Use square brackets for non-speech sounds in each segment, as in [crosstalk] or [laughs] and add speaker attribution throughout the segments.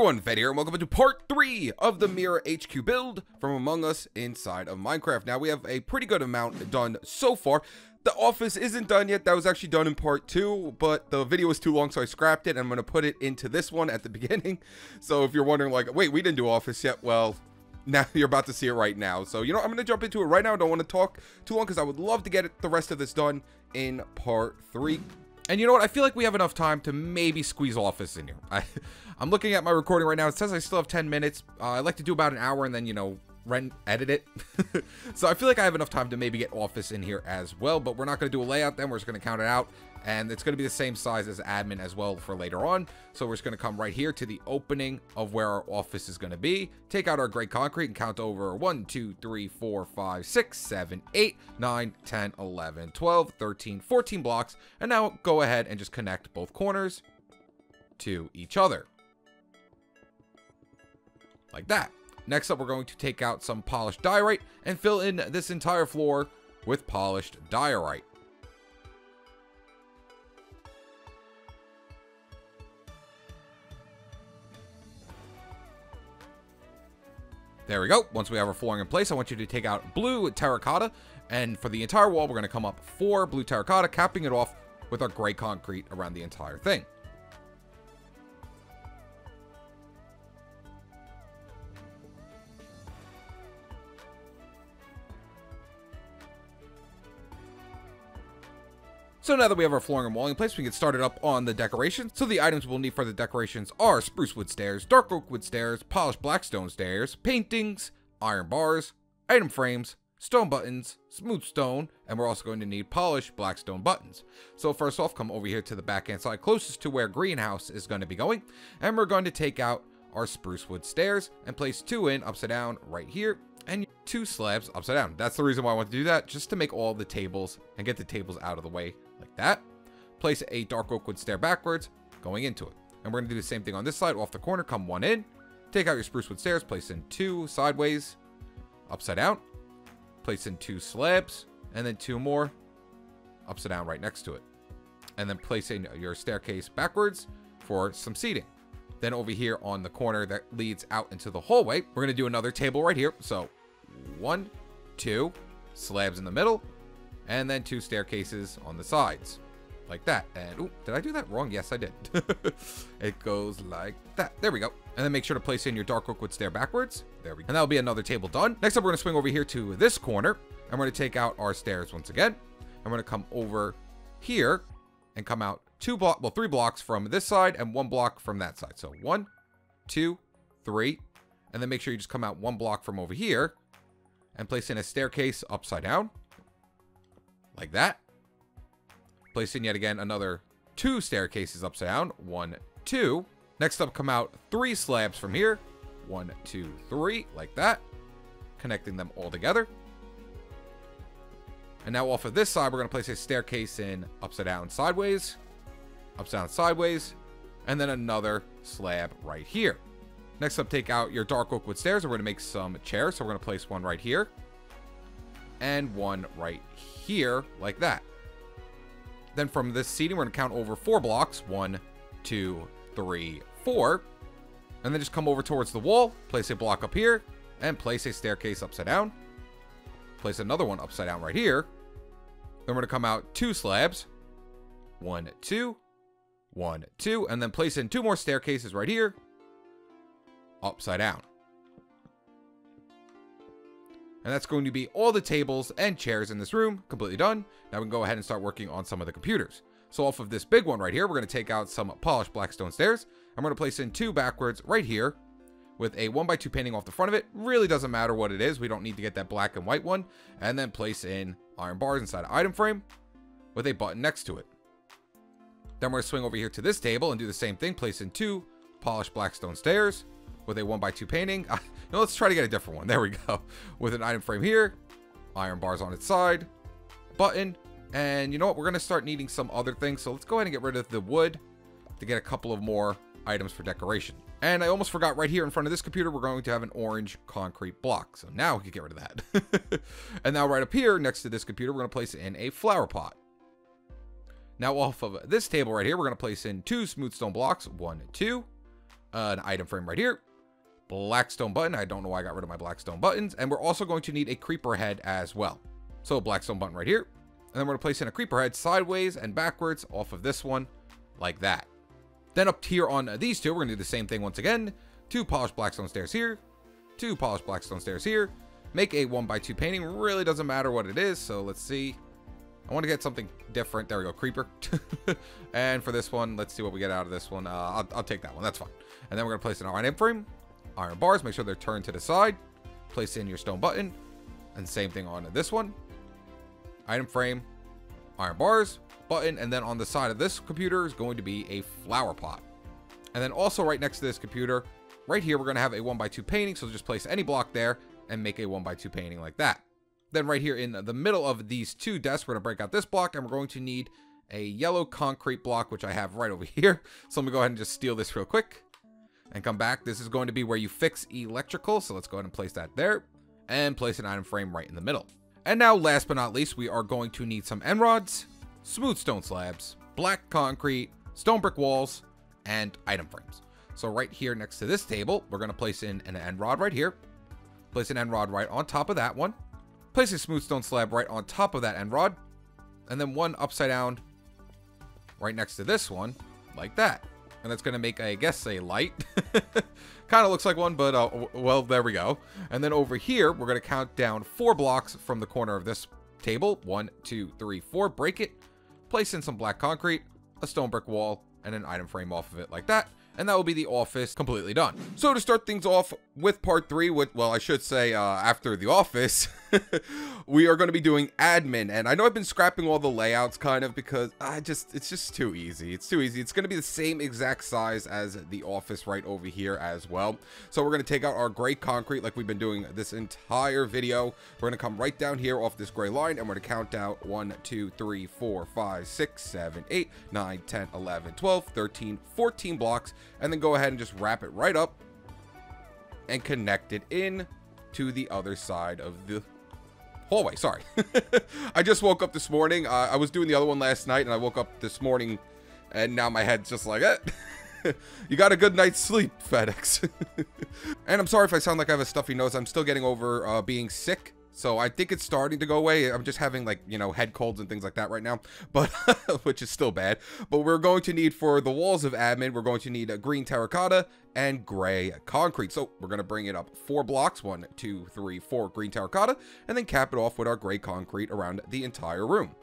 Speaker 1: everyone, Fed here, and welcome to part 3 of the MIRA HQ build from Among Us inside of Minecraft. Now, we have a pretty good amount done so far. The office isn't done yet, that was actually done in part 2, but the video was too long, so I scrapped it, and I'm going to put it into this one at the [laughs] beginning. So if you're wondering, like, wait, we didn't do office yet, well, now [laughs] you're about to see it right now. So, you know, I'm going to jump into it right now. I don't want to talk too long because I would love to get the rest of this done in part three. And you know what? I feel like we have enough time to maybe squeeze office in here. [laughs] I, am looking at my recording right now. It says I still have 10 minutes. Uh, I like to do about an hour and then, you know, rent edit it. [laughs] so I feel like I have enough time to maybe get office in here as well, but we're not going to do a layout then. We're just going to count it out. And it's going to be the same size as admin as well for later on. So we're just going to come right here to the opening of where our office is going to be. Take out our gray concrete and count over 1, 2, 3, 4, 5, 6, 7, 8, 9, 10, 11, 12, 13, 14 blocks. And now go ahead and just connect both corners to each other. Like that. Next up, we're going to take out some polished diorite and fill in this entire floor with polished diorite. There we go. Once we have our flooring in place, I want you to take out blue terracotta. And for the entire wall, we're going to come up four blue terracotta, capping it off with our gray concrete around the entire thing. So now that we have our flooring and walling place, we can get started up on the decorations. So the items we'll need for the decorations are spruce wood stairs, dark oak wood stairs, polished blackstone stairs, paintings, iron bars, item frames, stone buttons, smooth stone, and we're also going to need polished blackstone buttons. So first off, come over here to the back end side closest to where greenhouse is going to be going, and we're going to take out our spruce wood stairs and place two in upside down right here and two slabs upside down. That's the reason why I want to do that, just to make all the tables and get the tables out of the way like that. Place a dark oak wood stair backwards, going into it. And we're going to do the same thing on this side, off the corner, come one in. Take out your spruce wood stairs, place in two sideways, upside out. Place in two slabs, and then two more upside down right next to it. And then place in your staircase backwards for some seating. Then over here on the corner that leads out into the hallway, we're going to do another table right here. So one, two, slabs in the middle, and then two staircases on the sides. Like that. And, ooh, did I do that wrong? Yes, I did. [laughs] it goes like that. There we go. And then make sure to place in your dark oak wood stair backwards. There we go. And that'll be another table done. Next up, we're going to swing over here to this corner. And we're going to take out our stairs once again. And we're going to come over here and come out two block, well, three blocks from this side and one block from that side. So one, two, three. And then make sure you just come out one block from over here and place in a staircase upside down like that. Placing yet again another two staircases upside down. One, two. Next up, come out three slabs from here. One, two, three, like that. Connecting them all together. And now off of this side, we're going to place a staircase in upside down sideways, upside down sideways, and then another slab right here. Next up, take out your dark oak wood stairs. We're going to make some chairs. So we're going to place one right here and one right here like that. Then from this seating, we're going to count over four blocks. One, two, three, four. And then just come over towards the wall, place a block up here, and place a staircase upside down. Place another one upside down right here. Then we're going to come out two slabs. One, two, one, two, and then place in two more staircases right here. Upside down. And that's going to be all the tables and chairs in this room, completely done. Now we can go ahead and start working on some of the computers. So off of this big one right here, we're going to take out some polished blackstone stairs. I'm going to place in two backwards right here with a one by 2 painting off the front of it. Really doesn't matter what it is. We don't need to get that black and white one. And then place in iron bars inside an item frame with a button next to it. Then we're going to swing over here to this table and do the same thing. Place in two polished blackstone stairs with a one by two painting. [laughs] let's try to get a different one. There we go. With an item frame here, iron bars on its side, button, and you know what? We're going to start needing some other things. So let's go ahead and get rid of the wood to get a couple of more items for decoration. And I almost forgot right here in front of this computer, we're going to have an orange concrete block. So now we can get rid of that. [laughs] and now right up here next to this computer, we're going to place in a flower pot. Now off of this table right here, we're going to place in two smooth stone blocks, one, two, uh, an item frame right here, blackstone button. I don't know why I got rid of my blackstone buttons. And we're also going to need a creeper head as well. So blackstone button right here. And then we're gonna place in a creeper head sideways and backwards off of this one, like that. Then up here on these two, we're gonna do the same thing once again. Two polished blackstone stairs here, two polished blackstone stairs here. Make a one by two painting, really doesn't matter what it is. So let's see. I want to get something different. There we go, creeper. [laughs] and for this one, let's see what we get out of this one. Uh, I'll, I'll, take that one. That's fine. And then we're going to place an iron frame iron bars. Make sure they're turned to the side. Place in your stone button. And same thing on this one. Item frame, iron bars, button. And then on the side of this computer is going to be a flower pot. And then also right next to this computer, right here, we're going to have a 1x2 painting. So just place any block there and make a 1x2 painting like that. Then right here in the middle of these two desks, we're going to break out this block and we're going to need a yellow concrete block, which I have right over [laughs] here. So let me go ahead and just steal this real quick and come back. This is going to be where you fix electrical. So let's go ahead and place that there and place an item frame right in the middle. And now last but not least, we are going to need some end rods, smooth stone slabs, black concrete, stone brick walls, and item frames. So right here next to this table, we're going to place in an end rod right here. Place an end rod right on top of that one. Place a smooth stone slab right on top of that end rod. And then one upside down right next to this one, like that. And that's going to make, I guess, a light. [laughs] kind of looks like one, but, uh, well, there we go. And then over here, we're going to count down four blocks from the corner of this table. One, two, three, four. Break it. Place in some black concrete, a stone brick wall, and an item frame off of it like that and that will be the office completely done. So to start things off with part three, with, well, I should say uh, after the office, [laughs] [laughs] we are going to be doing admin. And I know I've been scrapping all the layouts kind of because I just, it's just too easy. It's too easy. It's going to be the same exact size as the office right over here as well. So we're going to take out our gray concrete like we've been doing this entire video. We're going to come right down here off this gray line and we're going to count out 1, 2, 3, 4, 5, 6, 7, 8, 9, 10, 11, 12, 13, 14 blocks. And then go ahead and just wrap it right up and connect it in to the other side of the hallway, sorry. [laughs] I just woke up this morning. Uh, I was doing the other one last night, and I woke up this morning, and now my head's just like, eh. [laughs] you got a good night's sleep, FedEx. [laughs] and I'm sorry if I sound like I have a stuffy nose. I'm still getting over uh, being sick. So I think it's starting to go away. I'm just having like, you know, head colds and things like that right now, [laughs] but [laughs] which is still bad. But we're going to need for the walls of admin, we're going to need a green terracotta and gray concrete. So we're going to bring it up four blocks, one, two, three, four green terracotta, and then cap it off with our gray concrete around the entire room.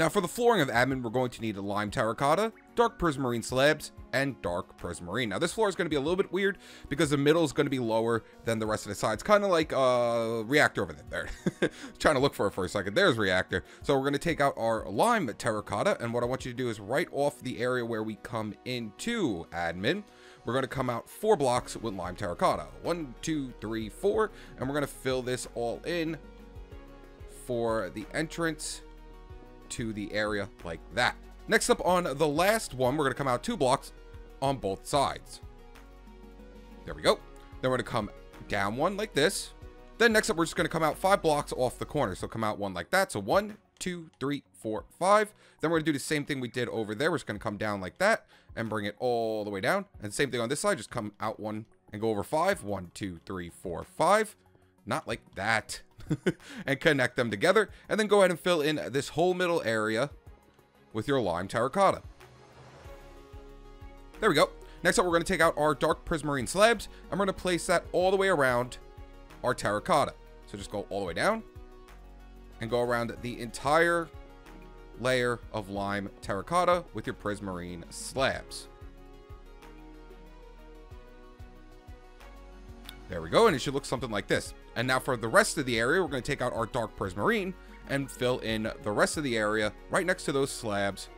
Speaker 1: Now for the flooring of admin, we're going to need a lime terracotta, dark prismarine slabs, and dark prismarine. Now this floor is going to be a little bit weird because the middle is going to be lower than the rest of the sides. Kind of like uh, reactor over there. [laughs] trying to look for it for a second. There's reactor. So we're going to take out our lime terracotta. And what I want you to do is right off the area where we come into admin, we're going to come out four blocks with lime terracotta. One, two, three, four. And we're going to fill this all in for the entrance to the area like that. Next up on the last one, we're going to come out two blocks on both sides. There we go. Then we're going to come down one like this. Then next up, we're just going to come out five blocks off the corner. So come out one like that. So one, two, three, four, five. Then we're going to do the same thing we did over there. We're just going to come down like that and bring it all the way down. And same thing on this side. Just come out one and go over five. One, two, three, four, five. Not like that. [laughs] and connect them together. And then go ahead and fill in this whole middle area with your lime terracotta. There we go. Next up, we're going to take out our dark prismarine slabs. and we're going to place that all the way around our terracotta. So just go all the way down and go around the entire layer of lime terracotta with your prismarine slabs. There we go, and it should look something like this. And now for the rest of the area, we're going to take out our dark prismarine and fill in the rest of the area right next to those slabs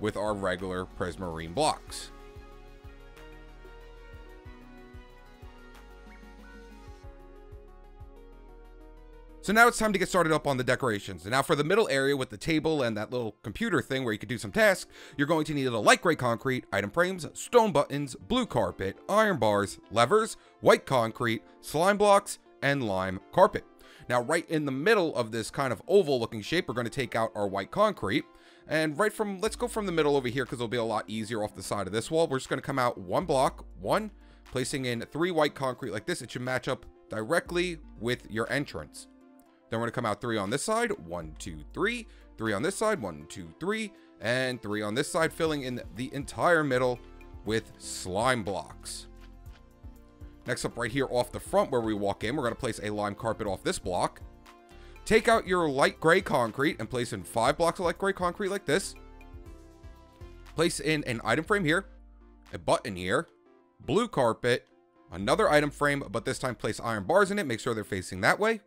Speaker 1: with our regular prismarine blocks. So now it's time to get started up on the decorations. And now for the middle area with the table and that little computer thing where you could do some tasks, you're going to need a light gray concrete, item frames, stone buttons, blue carpet, iron bars, levers, white concrete, slime blocks, and lime carpet. Now, right in the middle of this kind of oval looking shape, we're going to take out our white concrete. And right from, let's go from the middle over here because it'll be a lot easier off the side of this wall. We're just going to come out one block, one, placing in three white concrete like this. It should match up directly with your entrance. Then we're going to come out three on this side, one, two, three, three on this side, one, two, three, and three on this side, filling in the entire middle with slime blocks. Next up right here off the front where we walk in, we're going to place a lime carpet off this block. Take out your light gray concrete and place in five blocks of light gray concrete like this. Place in an item frame here, a button here, blue carpet, another item frame, but this time place iron bars in it. Make sure they're facing that way.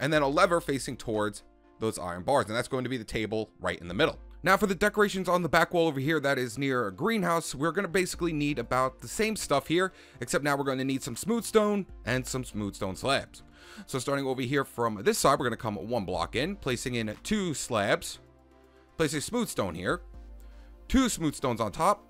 Speaker 1: And then a lever facing towards those iron bars. And that's going to be the table right in the middle. Now for the decorations on the back wall over here that is near a greenhouse, we're going to basically need about the same stuff here, except now we're going to need some smooth stone and some smooth stone slabs. So starting over here from this side, we're going to come one block in, placing in two slabs, placing smooth stone here, two smooth stones on top,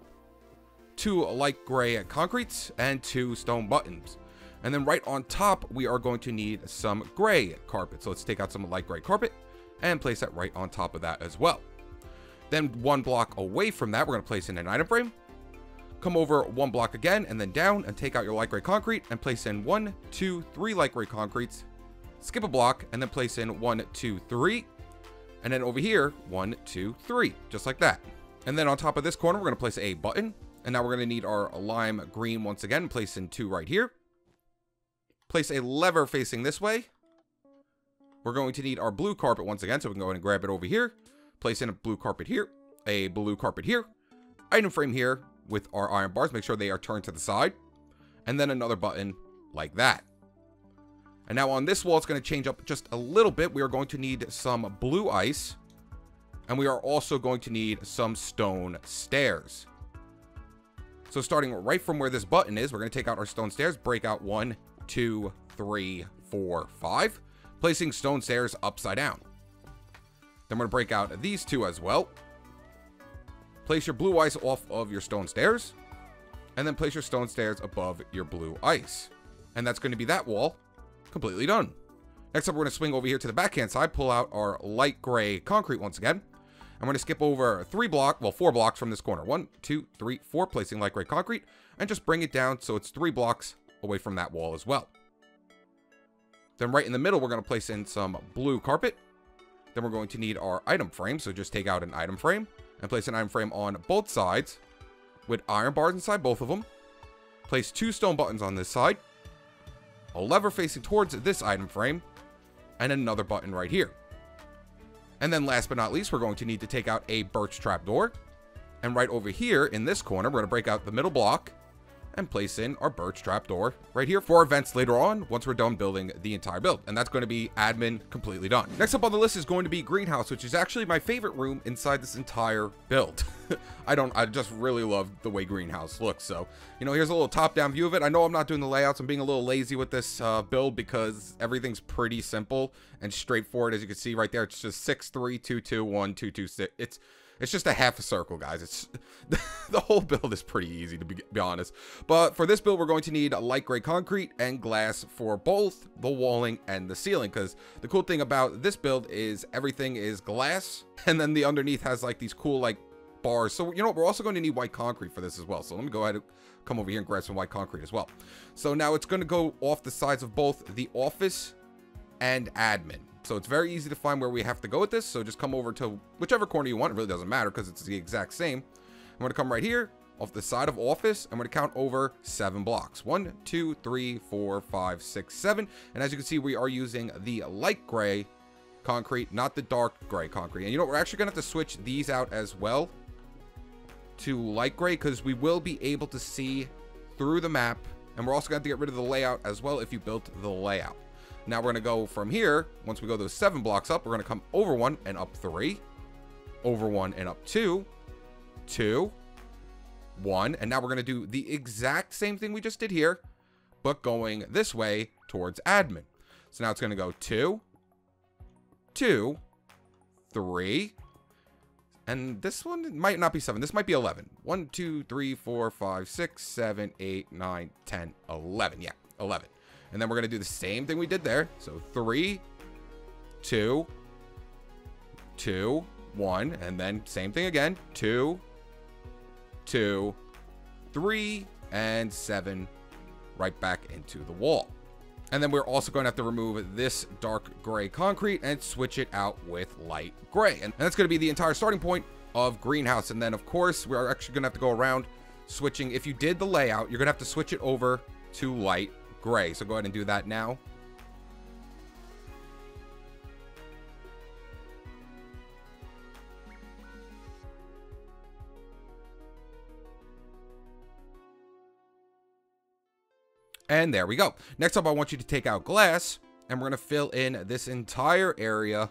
Speaker 1: two light gray concretes, and two stone buttons. And then right on top, we are going to need some gray carpet. So let's take out some light gray carpet and place that right on top of that as well. Then one block away from that, we're going to place in an item frame. Come over one block again and then down and take out your light gray concrete and place in one, two, three light gray concretes. Skip a block and then place in one, two, three. And then over here, one, two, three, just like that. And then on top of this corner, we're going to place a button. And now we're going to need our lime green once again, place in two right here. Place a lever facing this way. We're going to need our blue carpet once again, so we can go ahead and grab it over here. Place in a blue carpet here, a blue carpet here, item frame here with our iron bars, make sure they are turned to the side, and then another button like that. And now on this wall, it's going to change up just a little bit. We are going to need some blue ice, and we are also going to need some stone stairs. So starting right from where this button is, we're going to take out our stone stairs, break out one, two, three, four, five, placing stone stairs upside down. Then we're going to break out these two as well. Place your blue ice off of your stone stairs. And then place your stone stairs above your blue ice. And that's going to be that wall completely done. Next up, we're going to swing over here to the backhand side, pull out our light gray concrete once again. I'm going to skip over three block, well, four blocks from this corner. One, two, three, four, placing light gray concrete, and just bring it down so it's three blocks away from that wall as well. Then right in the middle, we're going to place in some blue carpet, then we're going to need our item frame. So just take out an item frame and place an item frame on both sides with iron bars inside both of them. Place two stone buttons on this side, a lever facing towards this item frame, and another button right here. And then last but not least, we're going to need to take out a birch trapdoor. And right over here in this corner, we're going to break out the middle block and place in our birch trapdoor right here for events later on once we're done building the entire build. And that's going to be admin completely done. Next up on the list is going to be greenhouse, which is actually my favorite room inside this entire build. [laughs] I don't, I just really love the way greenhouse looks. So, you know, here's a little top down view of it. I know I'm not doing the layouts. I'm being a little lazy with this uh, build because everything's pretty simple and straightforward. As you can see right there, it's just six, three, two, two, one, two, two, six. It's, it's just a half a circle, guys. It's [laughs] The whole build is pretty easy, to be, be honest. But for this build, we're going to need a light gray concrete and glass for both the walling and the ceiling. Because the cool thing about this build is everything is glass. And then the underneath has like these cool like bars. So, you know, we're also going to need white concrete for this as well. So let me go ahead and come over here and grab some white concrete as well. So now it's going to go off the sides of both the office and admin. So it's very easy to find where we have to go with this. So just come over to whichever corner you want. It really doesn't matter because it's the exact same. I'm going to come right here off the side of office. I'm going to count over seven blocks. One, two, three, four, five, six, seven. And as you can see, we are using the light gray concrete, not the dark gray concrete. And you know, we're actually going to have to switch these out as well to light gray because we will be able to see through the map. And we're also going to to get rid of the layout as well if you built the layout. Now we're going to go from here. Once we go those seven blocks up, we're going to come over one and up three, over one and up two, two, one. And now we're going to do the exact same thing we just did here, but going this way towards admin. So now it's going to go two, two, three, and this one might not be 7. This might be 11. 1, 10, 11. Yeah, 11. And then we're going to do the same thing we did there. So three, two, two, one. And then same thing again. Two, two, three, and seven right back into the wall. And then we're also going to have to remove this dark gray concrete and switch it out with light gray. And that's going to be the entire starting point of greenhouse. And then of course, we're actually going to have to go around switching. If you did the layout, you're going to have to switch it over to light gray. So go ahead and do that now. And there we go. Next up, I want you to take out glass and we're going to fill in this entire area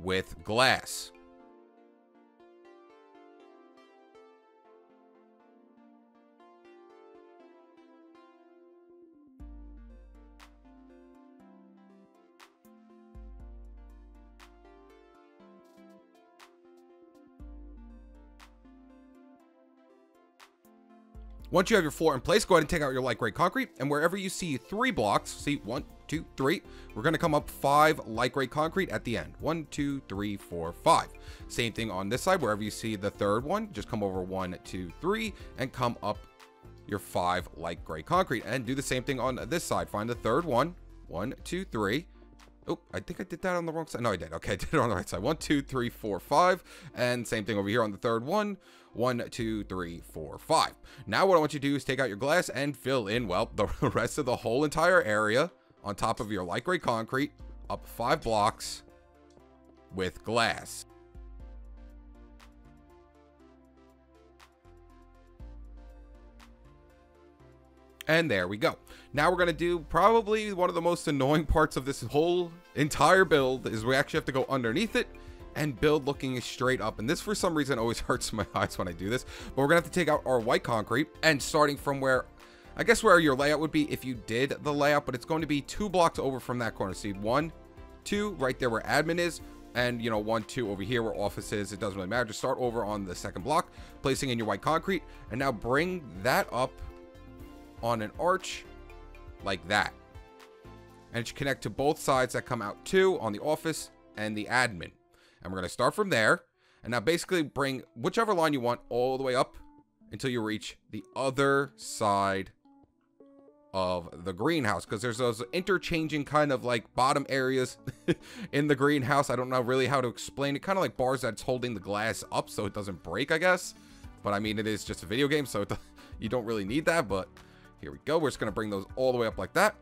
Speaker 1: with glass. Once you have your floor in place, go ahead and take out your light gray concrete, and wherever you see three blocks, see one, two, three, we're gonna come up five light gray concrete at the end. One, two, three, four, five. Same thing on this side, wherever you see the third one, just come over one, two, three, and come up your five light gray concrete. And do the same thing on this side. Find the third one, one, two, three, Oh, I think I did that on the wrong side. No, I did. Okay, [laughs] I did it on the right side. One, two, three, four, five. And same thing over here on the third one. One, two, three, four, five. Now what I want you to do is take out your glass and fill in, well, [laughs] the rest of the whole entire area on top of your light gray concrete up five blocks with glass. And there we go. Now we're going to do probably one of the most annoying [laughs] parts of this whole entire build is we actually have to go underneath it and build looking straight up. And this, for some reason, always [laughs] hurts my eyes when I do this. But we're going to have to take out our white concrete and starting from where, I guess where your layout would be if you did the layout. But it's going to be two blocks over from that corner. See, one, two, right there where admin is. And, you know, one, two over here where office is. It doesn't really matter. Just start over on the second block, placing in your white concrete. And now bring that up on an arch like that. And it should connect to both sides that come out too on the office and the admin. And we're going to start from there. And now basically bring whichever line you want all the way up until you reach the other side of the greenhouse because there's those interchanging kind of like bottom areas [laughs] in the greenhouse. I don't know really how to explain it. Kind of like bars that's holding the glass up so it doesn't break, I guess. But I mean, it is just a video game, so it, [laughs] you don't really need that. But here we go. We're just going to bring those all the way up like that.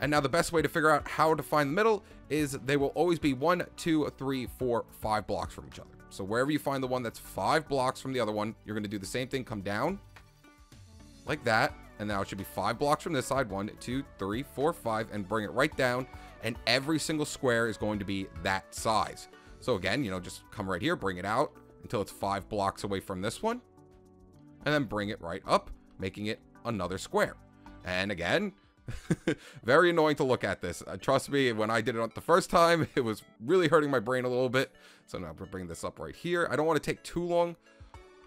Speaker 1: And now the best way to figure out how to find the middle is they will always be one, two, three, four, five blocks from each other. So wherever you find the one that's five blocks from the other one, you're going to do the same thing. Come down like that. And now it should be five blocks from this side. One, two, three, four, five, and bring it right down. And every single square is going to be that size. So again, you know, just come right here, bring it out until it's five blocks away from this one. And then bring it right up, making it another square. And again, [laughs] very annoying to look at this. Uh, trust me, when I did it the first time, [laughs] it was really hurting my brain a little bit. So now I'm going to bring this up right here. I don't want to take too long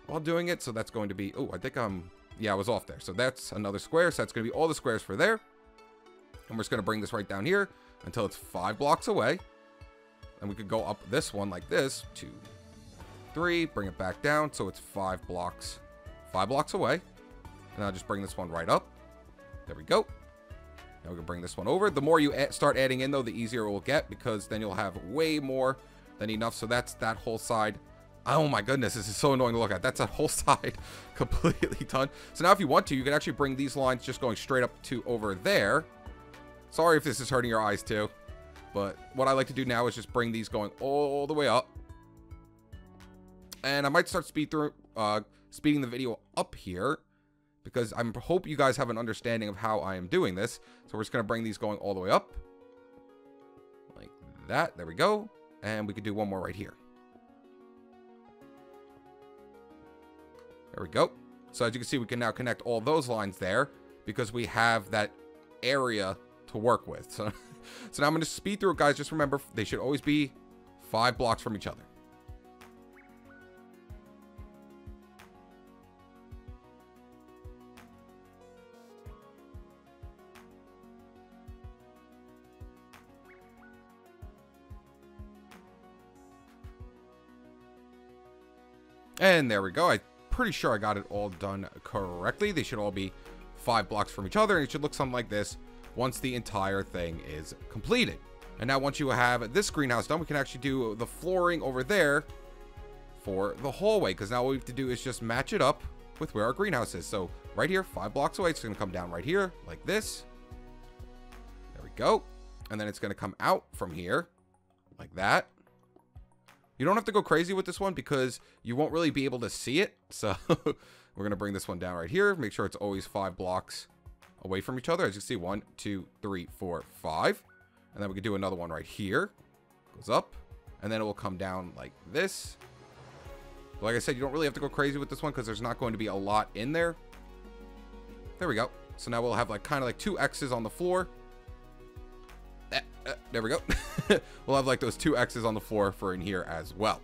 Speaker 1: while doing it. So that's going to be, oh, I think I'm, yeah, I was off there. So that's another square. So that's going to be all the squares for there. And we're just going to bring this right down here until it's five blocks away. And we could go up this one like this, two, three, bring it back down. So it's five blocks, five blocks away. And I'll just bring this one right up. There we go. Now we can bring this one over. The more you start adding in, though, the easier it will get because then you'll have way more than enough. So that's that whole side. Oh my goodness, this is so annoying to look at. That's a whole [laughs] side [laughs] completely done. So now if you want to, you can actually bring these lines just going straight up to over there. Sorry if this is hurting your eyes too. But what I like to do now is just bring these going all the way up. And I might start speed through, uh, speeding the video up here because I hope you guys have an understanding of how I am doing this. So we're just going to bring these going all the way up. Like that. There we go. And we could do one more right here. There we go. So as you can see, we can now connect all those lines there because we have that area to work with. [laughs] So, so now I'm going to speed through it, guys. Just remember, they should always be five blocks from each other. And there we go. I'm pretty sure I got it all done correctly. They should all be five blocks from each other, and it should look something like this once the entire thing is completed. And now once you have this greenhouse done, we can actually do the flooring over there for the hallway, because now all we have to do is just match it up with where our greenhouse is. So right here, five blocks away, it's going to come down right here, like this. There we go. And then it's going to come out from here, like that. You don't have to go crazy with this one because you won't really be able to see it. [laughs] So we're going to bring this one down right here. Make sure it's always five blocks away from each other. As you can see, one, two, three, four, five. And then we can do another one right here. Goes up. And then it will come down like this. Like I said, you don't really have to go crazy with this one because there's not going to be a lot in there. There we go. So now we'll have like kind of like two X's on the floor uh, there we go. [laughs] we'll have like those two X's on the floor for in here as well.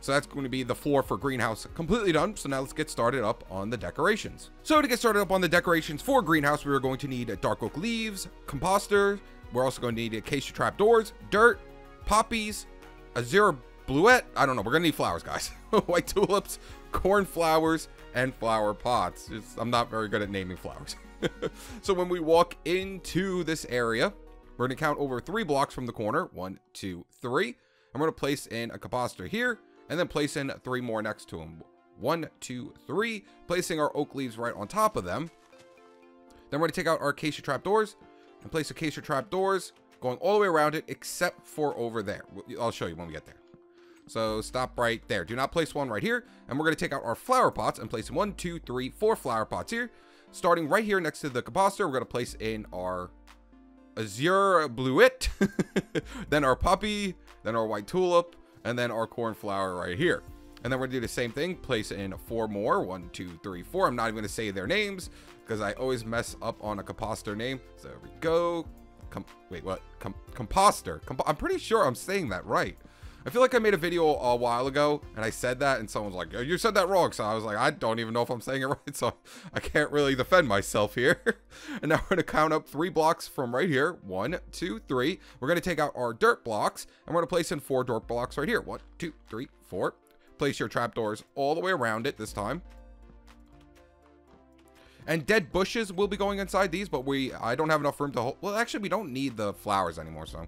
Speaker 1: So that's going to be the floor for greenhouse completely done. So now let's get started up on the decorations. So to get started up on the decorations for greenhouse, we are going to need dark oak leaves, composter. We're also going to need acacia doors, dirt, poppies, azure bluet. I don't know. We're going to need flowers, guys. [laughs] White tulips, corn flowers, and flower pots. It's, I'm not very good at naming flowers. [laughs] so when we walk into this area, we're going to count over three blocks from the corner. One, two, three. I'm going to place in a capacitor here and then place in three more next to them. One, two, three, placing our oak leaves right on top of them. Then we're going to take out our acacia trapdoors and place acacia trapdoors going all the way around it except for over there. I'll show you when we get there. So stop right there. Do not place one right here. And we're going to take out our flower pots and place one, two, three, four flower pots here. Starting right here next to the capacitor, we're going to place in our Azure Bluet, [laughs] then our poppy, then our White Tulip, and then our Cornflower right here. And then we're gonna do the same thing, place in four more, one, two, three, four. I'm not even gonna say their names because I always mess up on a composter name. So there we go. Com wait, what? Com composter. Comp I'm pretty sure I'm saying that right. I feel like I made a video a while ago and I said that and someone's like, you said that wrong. So I was like, I don't even know if I'm saying it [laughs] right. So I can't really defend myself here. [laughs] and now we're going to count up three blocks from right here. One, two, three. We're going to take out our dirt blocks and we're going to place in four dirt blocks right here. One, two, three, four. Place your trapdoors all the way around it this time and dead bushes will be going inside these but we i don't have enough room to hold well actually we don't need the flowers anymore so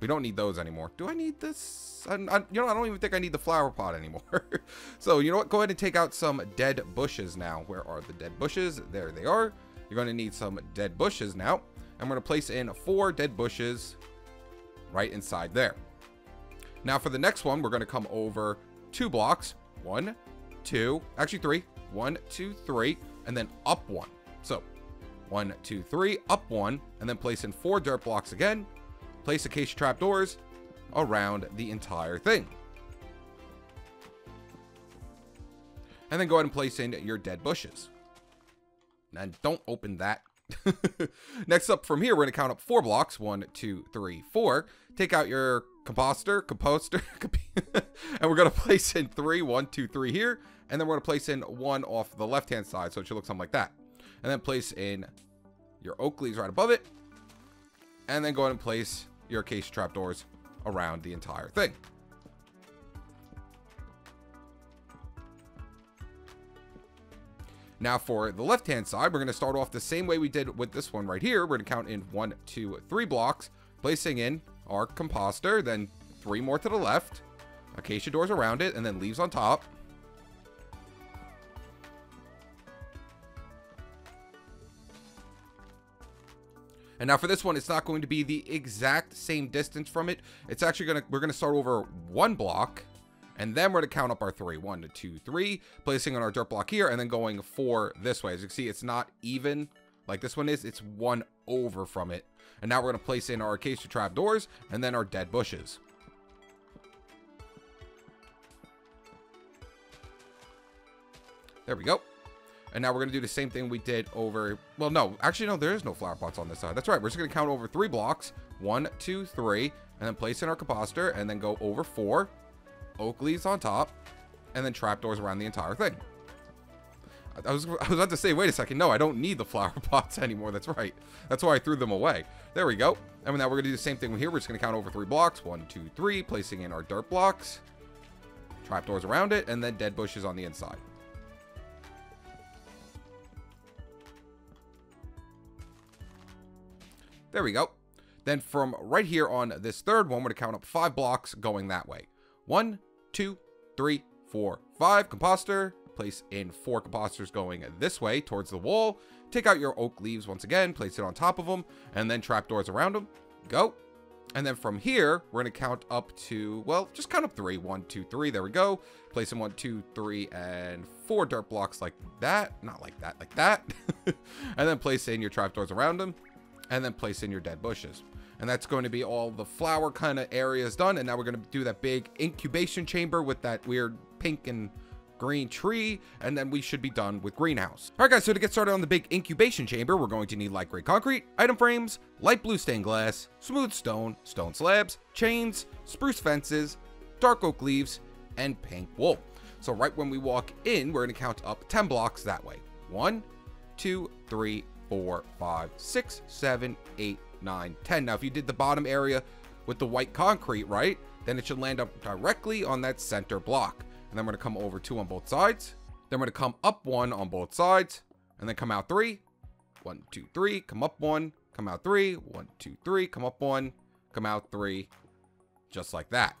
Speaker 1: we don't need those anymore. Do I need this? I, I, you know, I don't even think I need the flower pot anymore. [laughs] so, you know what? Go ahead and take out some dead bushes now. Where are the dead bushes? There they are. You're going to need some dead bushes now. I'm going to place in four dead bushes right inside there. Now, for the next one, we're going to come over two blocks. One, two, actually three. One, two, three, and then up one. So, one, two, three, up one, and then place in four dirt blocks again Place acacia trapdoors around the entire thing. And then go ahead and place in your dead bushes. And don't open that. [laughs] Next up from here, we're going to count up four blocks. One, two, three, four. Take out your composter, composter, [laughs] [laughs] and we're going to place in three, one, two, three here. And then we're going to place in one off the left-hand side, so it should look something like that. And then place in your oak leaves right above it and then go ahead and place your case trapdoors around the entire thing. Now for the left-hand side, we're going to start off the same way we did with this one right here. We're going to count in one, two, three blocks, placing in our composter, then three more to the left, acacia doors around it, and then leaves on top. And now for this one, it's not going to be the exact same distance from it. It's actually going to, we're going to start over one block. And then we're going to count up our three. One, two, three. Placing on our dirt block here and then going four this way. As you can see, it's not even like this one is. It's one over from it. And now we're going to place in our acacia doors, and then our dead bushes. There we go. And now we're going to do the same thing we did over... Well, no. Actually, no, there is no flower pots on this side. That's right. We're just going to count over three blocks. One, two, three. And then place in our capacitor. And then go over four. Oak leaves on top. And then trapdoors around the entire thing. I was, I was about to say, wait a second. No, I don't need the [laughs] flower pots anymore. That's right. That's why I threw them away. There we go. And now we're going to do the same thing here. We're just going to count over three blocks. One, two, three. Placing in our dirt blocks. Trapdoors around it. And then dead bushes on the inside. There we go. Then from right here on this third one, we're going to count up five blocks going that way. One, two, three, four, five. Composter, place in four composters going this way towards the wall. Take out your oak leaves once again, place it on top of them, and then trapdoors around them. Go. And then from here, we're going to count up to, well, just count up three. One, two, three. There we go. Place in one, two, three, and four dirt blocks like that. Not like that, like that. [laughs] and then place in your trapdoors around them and then place in your dead bushes. And that's going to be all the flower kind of areas done. And now we're going to do that big incubation chamber with that weird pink and green tree, and then we should be done with greenhouse. All right guys, so to get started on the big incubation chamber, we're going to need light gray concrete, item frames, light blue stained glass, smooth stone, stone slabs, chains, spruce fences, dark oak leaves, and pink wool. So right when we walk in, we're gonna count up 10 blocks that way. One, two, three, four, five, six, seven, eight, nine, ten. Now, if you did the bottom area with the white concrete, right, then it should land up directly on that center block. And then we're gonna come over two on both sides. Then we're gonna come up one on both sides and then come out three. One, two, three, come up one, come out three. One, two, three, come up one, come out three, just like that.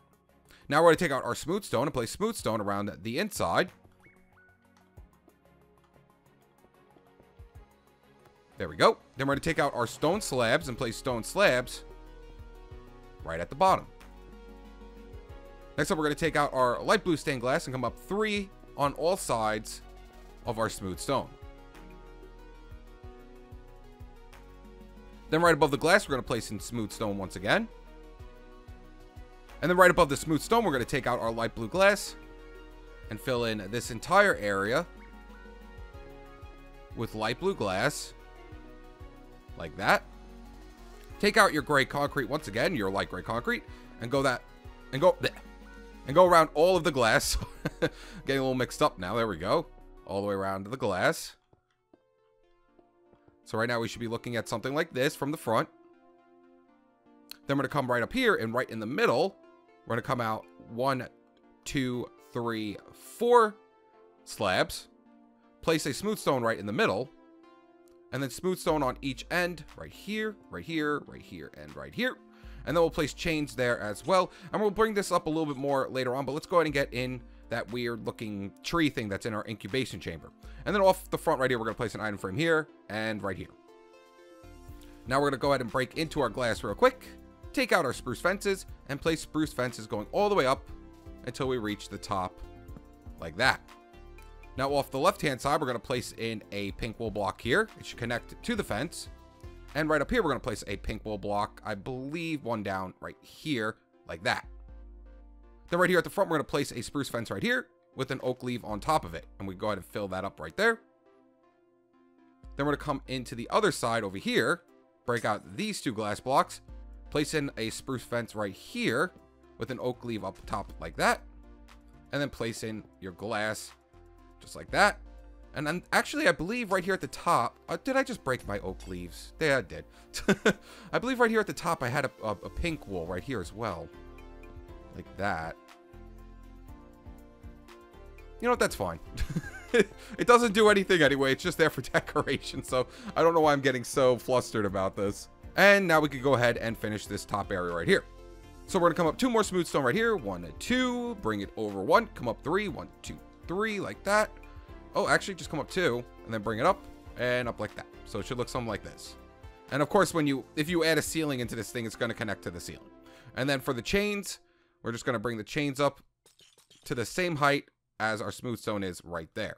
Speaker 1: Now we're gonna take out our smooth stone and place smooth stone around the inside. There we go. Then we're going to take out our stone slabs and place stone slabs right at the bottom. Next up, we're going to take out our light blue stained glass and come up three on all sides of our smooth stone. Then right above the glass, we're going to place in smooth stone once again. And then right above the smooth stone, we're going to take out our light blue glass and fill in this entire area with light blue glass like that. Take out your gray concrete once again, your light gray concrete, and go that, and go, bleh, and go around all of the glass. [laughs] Getting a little mixed up now. There we go. All the way around to the glass. So right now we should be looking at something like this from the front. Then we're going to come right up here and right in the middle, we're going to come out one, two, three, four slabs. Place a smooth stone right in the middle and then smooth stone on each end, right here, right here, right here, and right here. And then we'll place chains there as well. And we'll bring this up a little bit more later on, but let's go ahead and get in that weird looking tree thing that's in our incubation chamber. And then off the front right here, we're gonna place an item frame here and right here. Now we're gonna go ahead and break into our glass real quick, take out our spruce fences and place spruce fences going all the way up until we reach the top like that. Now off the left-hand side, we're going to place in a pink wool block here. It should connect to the fence. And right up here, we're going to place a pink wool block, I believe one down right here, like that. Then right here at the front, we're going to place a spruce fence right here with an oak leaf on top of it. And we go ahead and fill that up right there. Then we're going to come into the other side over here, break out these two glass blocks, place in a spruce fence right here with an oak leaf up top like that, and then place in your glass just like that. And then, actually, I believe right here at the top, uh, did I just break my oak leaves? Yeah, I did. [laughs] I believe right here at the top, I had a, a, a pink wool right here as well. Like that. You know what, that's fine. [laughs] it doesn't do anything anyway, it's just there for [laughs] decoration, so I don't know why I'm getting so flustered about this. And now we can go ahead and finish this top area right here. So we're gonna come up two more smooth stone right here. One, two, bring it over one, come up three, one, two, three like that. Oh, actually just come up two and then bring it up and up like that. So it should look something like this. And of course, when you if you add a ceiling into this thing, it's going to connect to the ceiling. And then for the chains, we're just going to bring the chains up to the same height as our smooth stone is right there.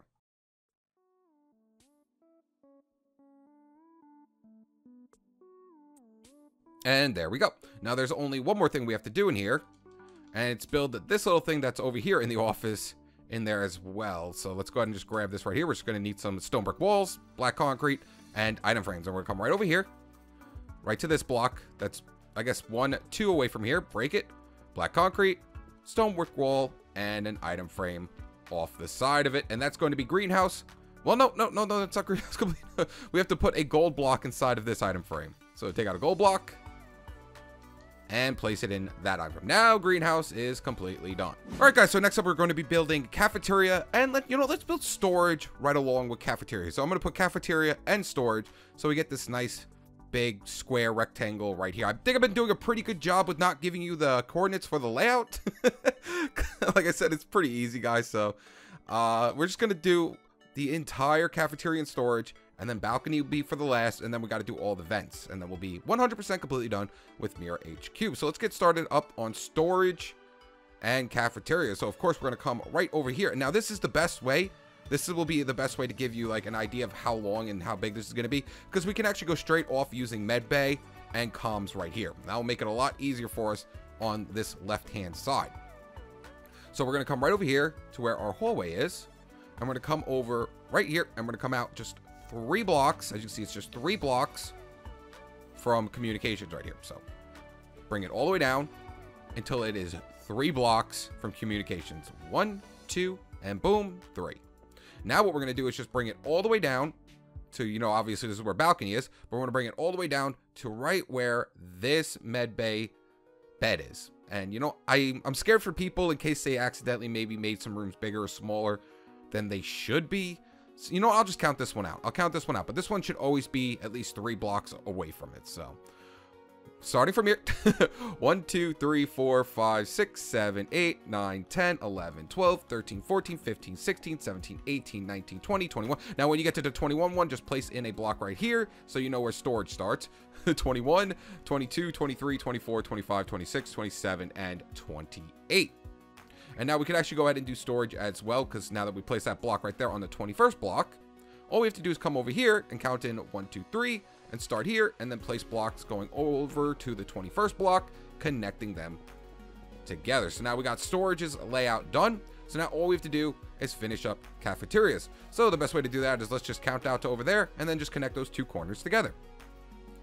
Speaker 1: And there we go. Now there's only one more thing we have to do in here. And it's build this little thing that's over here in the office in there as well. So let's go ahead and just grab this right here. We're just going to need some stone brick walls, black concrete, and item frames. And we're going to come right over here, right to this block. That's, I guess, one, two away from here. Break it. Black concrete, stone brick wall, and an item frame off the side of it. And that's going to be greenhouse. Well, no, no, no, no, that's not [laughs] greenhouse complete. we have to put a gold block inside of this item frame. So take out a gold block, and place it in that item. Now greenhouse is completely done. All right guys, so next up we're going to be building cafeteria and let, you know, let's build storage right along with cafeteria. So I'm going to put cafeteria and storage so we get this nice big square rectangle right here. I think I've been doing a pretty good job with not giving you the coordinates for the layout. [laughs] like I said, it's pretty easy guys. So uh, we're just going to do the entire cafeteria and storage and then balcony will be for the last, and then we got to do all the vents, and then we'll be 100% completely done with MIRA HQ. So let's get started up on storage and cafeteria. So of course we're going to come right over here. Now this is the best way. This will be the best way to give you like an idea of how long and how big this is going to be because we can actually go straight off using medbay and comms right here. That will make it a lot easier for us on this left-hand side. So we're going to come right over here to where our hallway is. I'm going to come over right here. I'm going to come out just three blocks. As you can see, it's just three blocks from communications right here. So bring it all the way down until it is three blocks from communications. One, two, and boom, three. Now what we're going to do is just bring it all the way down to, you know, obviously this is where balcony is, but we're going to bring it all the way down to right where this med bay bed is. And, you know, I, I'm scared for people in case they accidentally maybe made some rooms bigger or smaller than they should be. So, you know, I'll just count this one out. I'll count this one out, but this one should always be at least three blocks away from it, so. Starting from here, [laughs] 1, 2, 3, 4, 5, 6, 7, 8, 9, 10, 11, 12, 13, 14, 15, 16, 17, 18, 19, 20, 21. Now, when you get to the 21 one, just place in a block right here so you know where storage starts. [laughs] 21, 22, 23, 24, 25, 26, 27, and 28. And now we can actually go ahead and do storage as well, because now that we place that block right there on the 21st block, all we have to do is come over here and count in one, two, three, and start here, and then place blocks going over to the 21st block, connecting them together. So now we got storages layout done. So now all we have to do is finish up cafeterias. So the best way to do that is let's just count out to over there and then just connect those two corners together.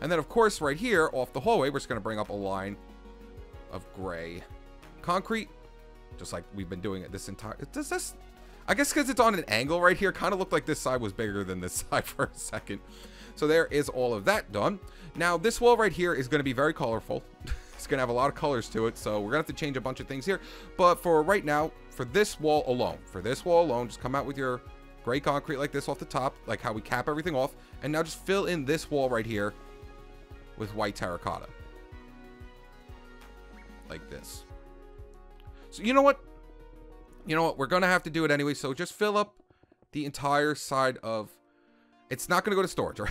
Speaker 1: And then, of course, right here, off the hallway, we're just going to bring up a line of gray concrete, just like we've been doing it this entire... Does this... I guess because it's on an angle right here, kind of looked like this side was bigger than this [laughs] side for a second. So there is all of that done. Now, this wall right here is going to be very colorful. [laughs] it's going to have a lot of colors to it, so we're going to have to change a bunch of things here. But for right now, for this wall alone, for this wall alone, just come out with your gray concrete like this off the top, like how we cap everything off. And now just fill in this wall right here with white terracotta. Like this. So you know what? You know what? We're going to have to do it anyway. So just fill up the entire side of... It's not going to go to storage, [laughs] right?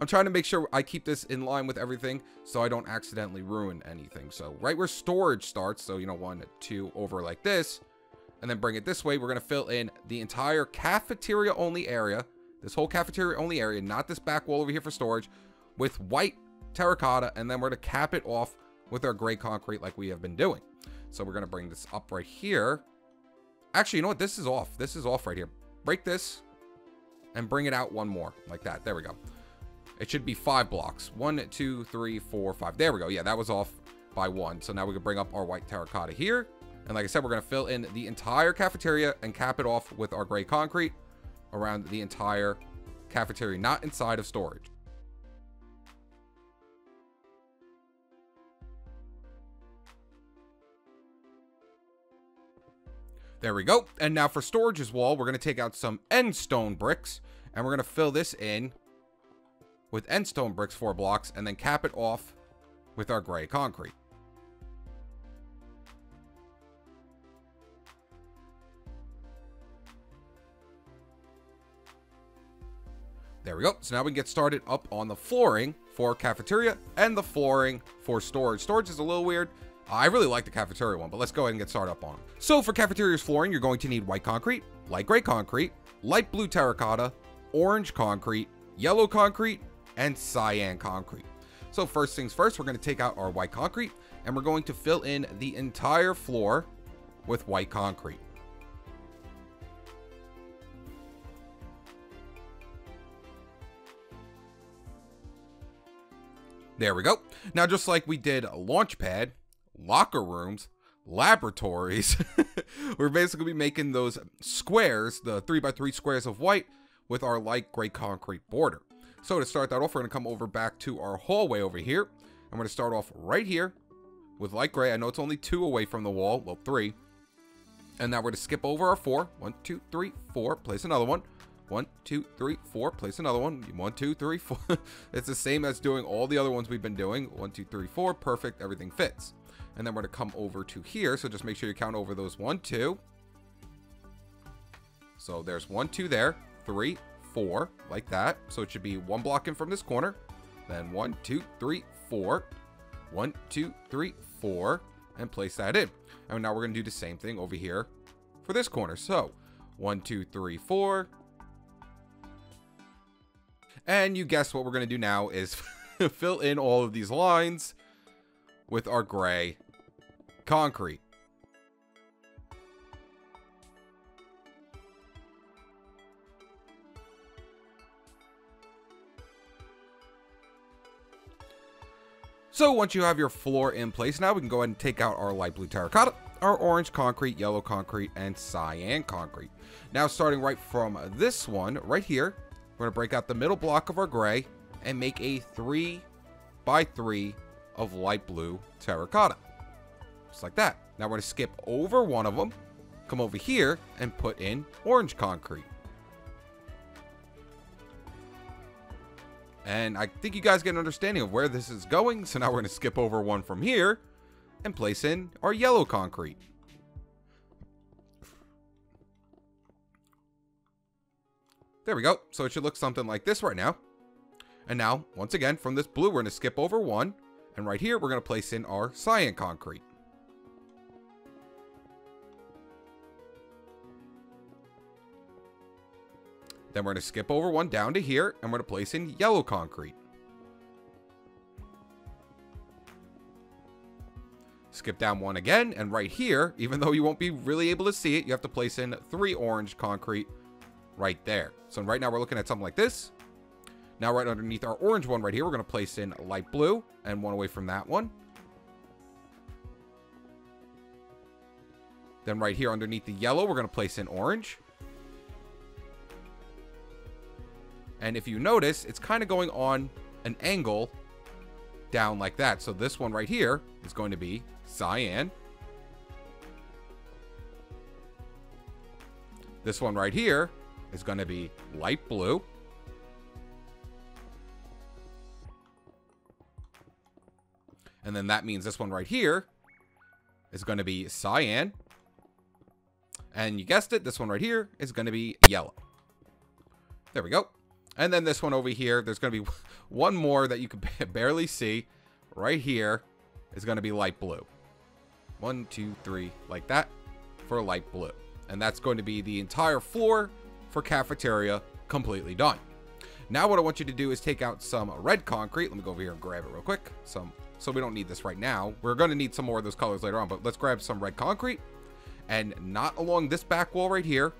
Speaker 1: I'm trying to make sure I keep this in line with everything so I don't accidentally ruin anything. So right where storage starts, so, you know, one, two, over like this, and then bring it this way, we're going to fill in the entire cafeteria-only area, this whole cafeteria-only area, not this back wall over here for storage, with white terracotta, and then we're to cap it off with our gray concrete like we have been doing. So we're going to bring this up right here. Actually, you know what? This is off. This is off right here. Break this and bring it out one more like that. There we go. It should be five blocks. One, two, three, four, five. There we go. Yeah, that was off by one. So now we can bring up our white terracotta here. And like I said, we're going to fill in the entire cafeteria and cap it off with our gray concrete around the entire cafeteria, not inside of storage. There we go. And now for storage's wall, we're going to take out some end stone bricks. And we're going to fill this in with end stone bricks, four blocks, and then cap it off with our gray concrete. There we go. So now we can get started up on the flooring for cafeteria and the flooring for storage. Storage is a little weird I really like the cafeteria one, but let's go ahead and get started up on them. So for cafeteria's flooring, you're going to need white concrete, light gray concrete, light blue terracotta, orange concrete, yellow concrete, and cyan concrete. So first things first, we're going to take out our white concrete and we're going to fill in the entire floor with white concrete. There we go. Now, just like we did Launchpad, locker rooms, laboratories. [laughs] we're basically be making those squares, the three by three squares of white with our light gray concrete border. So to start that off, we're gonna come over back to our hallway over here. I'm gonna start off right here with light gray. I know it's only two away from the wall, well, three. And now we're gonna skip over our four. One, two, three, four, place another one. One, two, three, four, place another one. One, two, three, four. [laughs] it's the same as doing all the other ones we've been doing. One, two, three, four, perfect, everything fits. And then we're going to come over to here. So just make sure you count over those one, two. So there's one, two there, three, four, like that. So it should be one block in from this corner. Then one, two, three, four, one, two, three, four, and place that in. And now we're going to do the same thing over here for this corner. So one, two, three, four. And you guess what we're going to do now is [laughs] fill in all of these lines with our gray concrete. So once you have your floor in place, now we can go ahead and take out our light blue terracotta, our orange concrete, yellow concrete, and cyan concrete. Now starting right from this one right here, we're gonna break out the middle block of our gray and make a three by three of light blue terracotta just like that. Now we're gonna skip over one of them, come over here, and put in orange concrete. And I think you guys get an understanding of where this is going, so now we're gonna skip over one from here, and place in our yellow concrete. There we go. So it should look something like this right now. And now, once again, from this blue, we're going to skip over one. And right here, we're going to place in our cyan concrete. Then we're going to skip over one down to here, and we're going to place in yellow concrete. Skip down one again, and right here, even though you won't be really able to see it, you have to place in three orange concrete right there. So right now we're looking at something like this. Now right underneath our orange one right here, we're going to place in light blue and one away from that one. Then right here underneath the yellow, we're going to place in orange. And if you notice, it's kind of going on an angle down like that. So this one right here is going to be cyan. This one right here is going to be light blue. And then that means this one right here is going to be cyan. And you guessed it, this one right here is going to be yellow. There we go. And then this one over here, there's going to be [laughs] one more that you can [laughs] barely see right here is going to be light blue. One, two, three, like that for light blue. And that's going to be the entire floor for cafeteria completely done. Now what I want you to do is take out some red concrete. Let me go over here and grab it real quick. Some, So we don't need this right now. We're going to need some more of those colors later on, but let's grab some red concrete and not along this back wall right here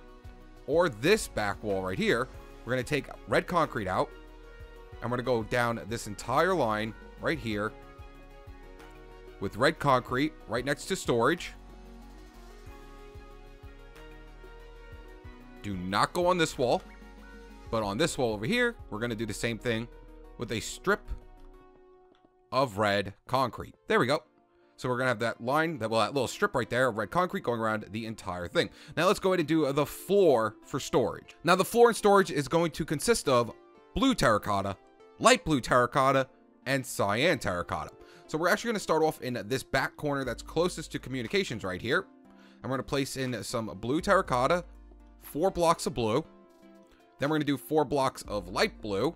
Speaker 1: or this back wall right here, we're going to take red concrete out. And we're going to go down this entire line right here with red concrete right next to storage. Do not go on this wall. But on this wall over here, we're going to do the same thing with a strip of red concrete. There we go. So we're going to have that line, that, well, that little strip right there of red concrete going around the entire thing. Now let's go ahead and do the floor for storage. Now the floor in storage is going to consist of blue terracotta, light blue terracotta, and cyan terracotta. So we're actually going to start off in this back corner that's closest to communications right here. And we're going to place in some blue terracotta, four blocks of blue. Then we're going to do four blocks of light blue,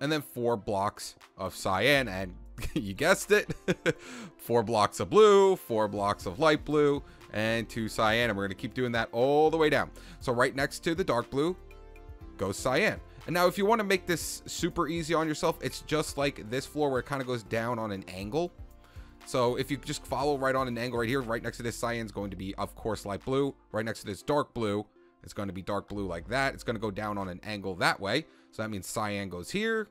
Speaker 1: and then four blocks of cyan and [laughs] you guessed it, [laughs] four blocks of blue, four blocks of light blue, and two cyan. And we're going to keep doing that all the way down. So right next to the dark blue goes cyan. And now if you want to make this super easy on yourself, it's just like this floor where it kind of goes down on an angle. So if you just follow right on an angle right here, right next to this cyan is going to be, of course, light blue. Right next to this dark blue, it's going to be dark blue like that. It's going to go down on an angle that way. So that means cyan goes here,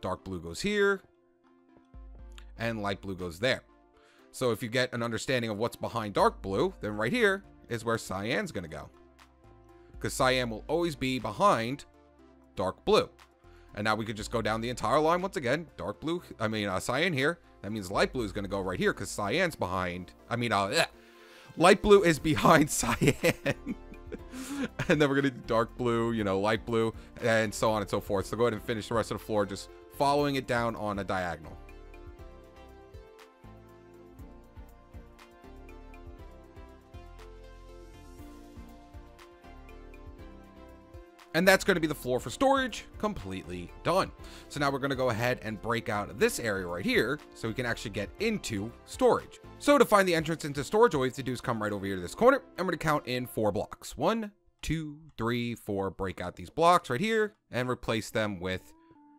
Speaker 1: dark blue goes here, and light blue goes there. So if you get an understanding of what's behind dark blue, then right here is where cyan's going to go. Because cyan will always be behind dark blue. And now we could just go down the entire line once again. Dark blue, I mean uh, cyan here. That means light blue is going to go right here because cyan's behind. I mean, uh, light blue is [laughs] behind cyan. [laughs] and then we're going to do dark blue, you know, light blue, and so on and so forth. So go ahead and finish the rest of the floor just following it down on a diagonal. And that's going to be the floor for storage completely done. So now we're going to go ahead and break out this area right here so we can actually get into storage. So to find the entrance into storage, all we have to do is come right over here to this corner. I'm going to count in four blocks. One, two, three, four. Break out these blocks right here and replace them with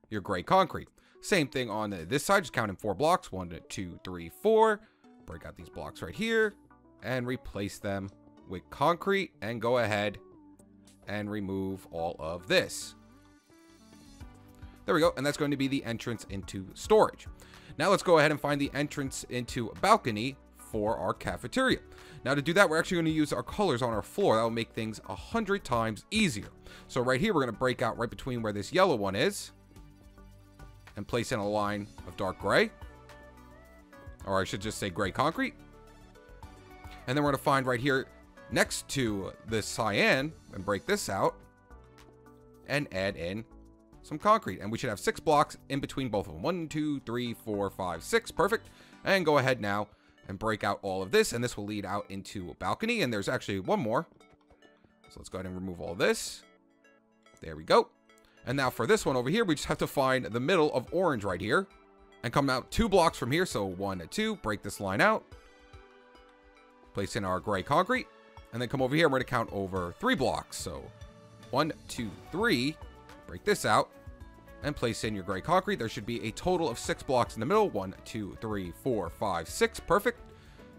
Speaker 1: your gray concrete. Same thing on this side, just counting four blocks. One, two, three, four. Break out these blocks right here and replace them with concrete and go ahead and remove all of this. There we go. And that's going to be the entrance into storage. Now let's go ahead and find the entrance into balcony for our cafeteria. Now to do that, we're actually going to use our colors on our floor. That will make things a hundred times easier. So right here, we're going to break out right between where this yellow one is and place in a line of dark gray. Or I should just say gray concrete. And then we're going to find right here next to the cyan and break this out and add in some concrete. And we should have six blocks in between both of them. One, two, three, four, five, six. Perfect. And go ahead now and break out all of this. And this will lead out into a balcony. And there's actually one more. So let's go ahead and remove all this. There we go. And now for this one over here, we just have to find the middle of orange right here and come out two blocks from here. So one, two, break this line out, place in our gray concrete, and then come over here. we're going to count over three blocks. So one, two, three, break this out and place in your gray concrete. There should be a total of six blocks in the middle. One, two, three, four, five, six. Perfect.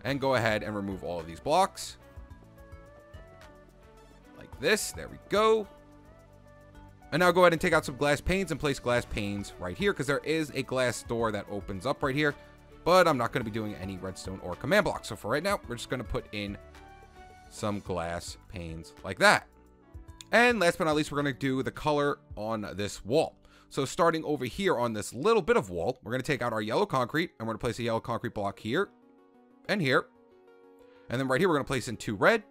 Speaker 1: And go ahead and remove all of these blocks. Like this. There we go. And now go ahead and take out some glass panes and place glass panes right here because there is a glass door that opens up right here. But I'm not going to be doing any redstone or command blocks. So for right now, we're just going to put in some glass panes like that. And last but not least, we're going to do the color on this wall. So starting over here on this little bit of wall, we're going to take out our yellow concrete and we're going to place a yellow concrete block here and here. And then right here, we're going to place in two red.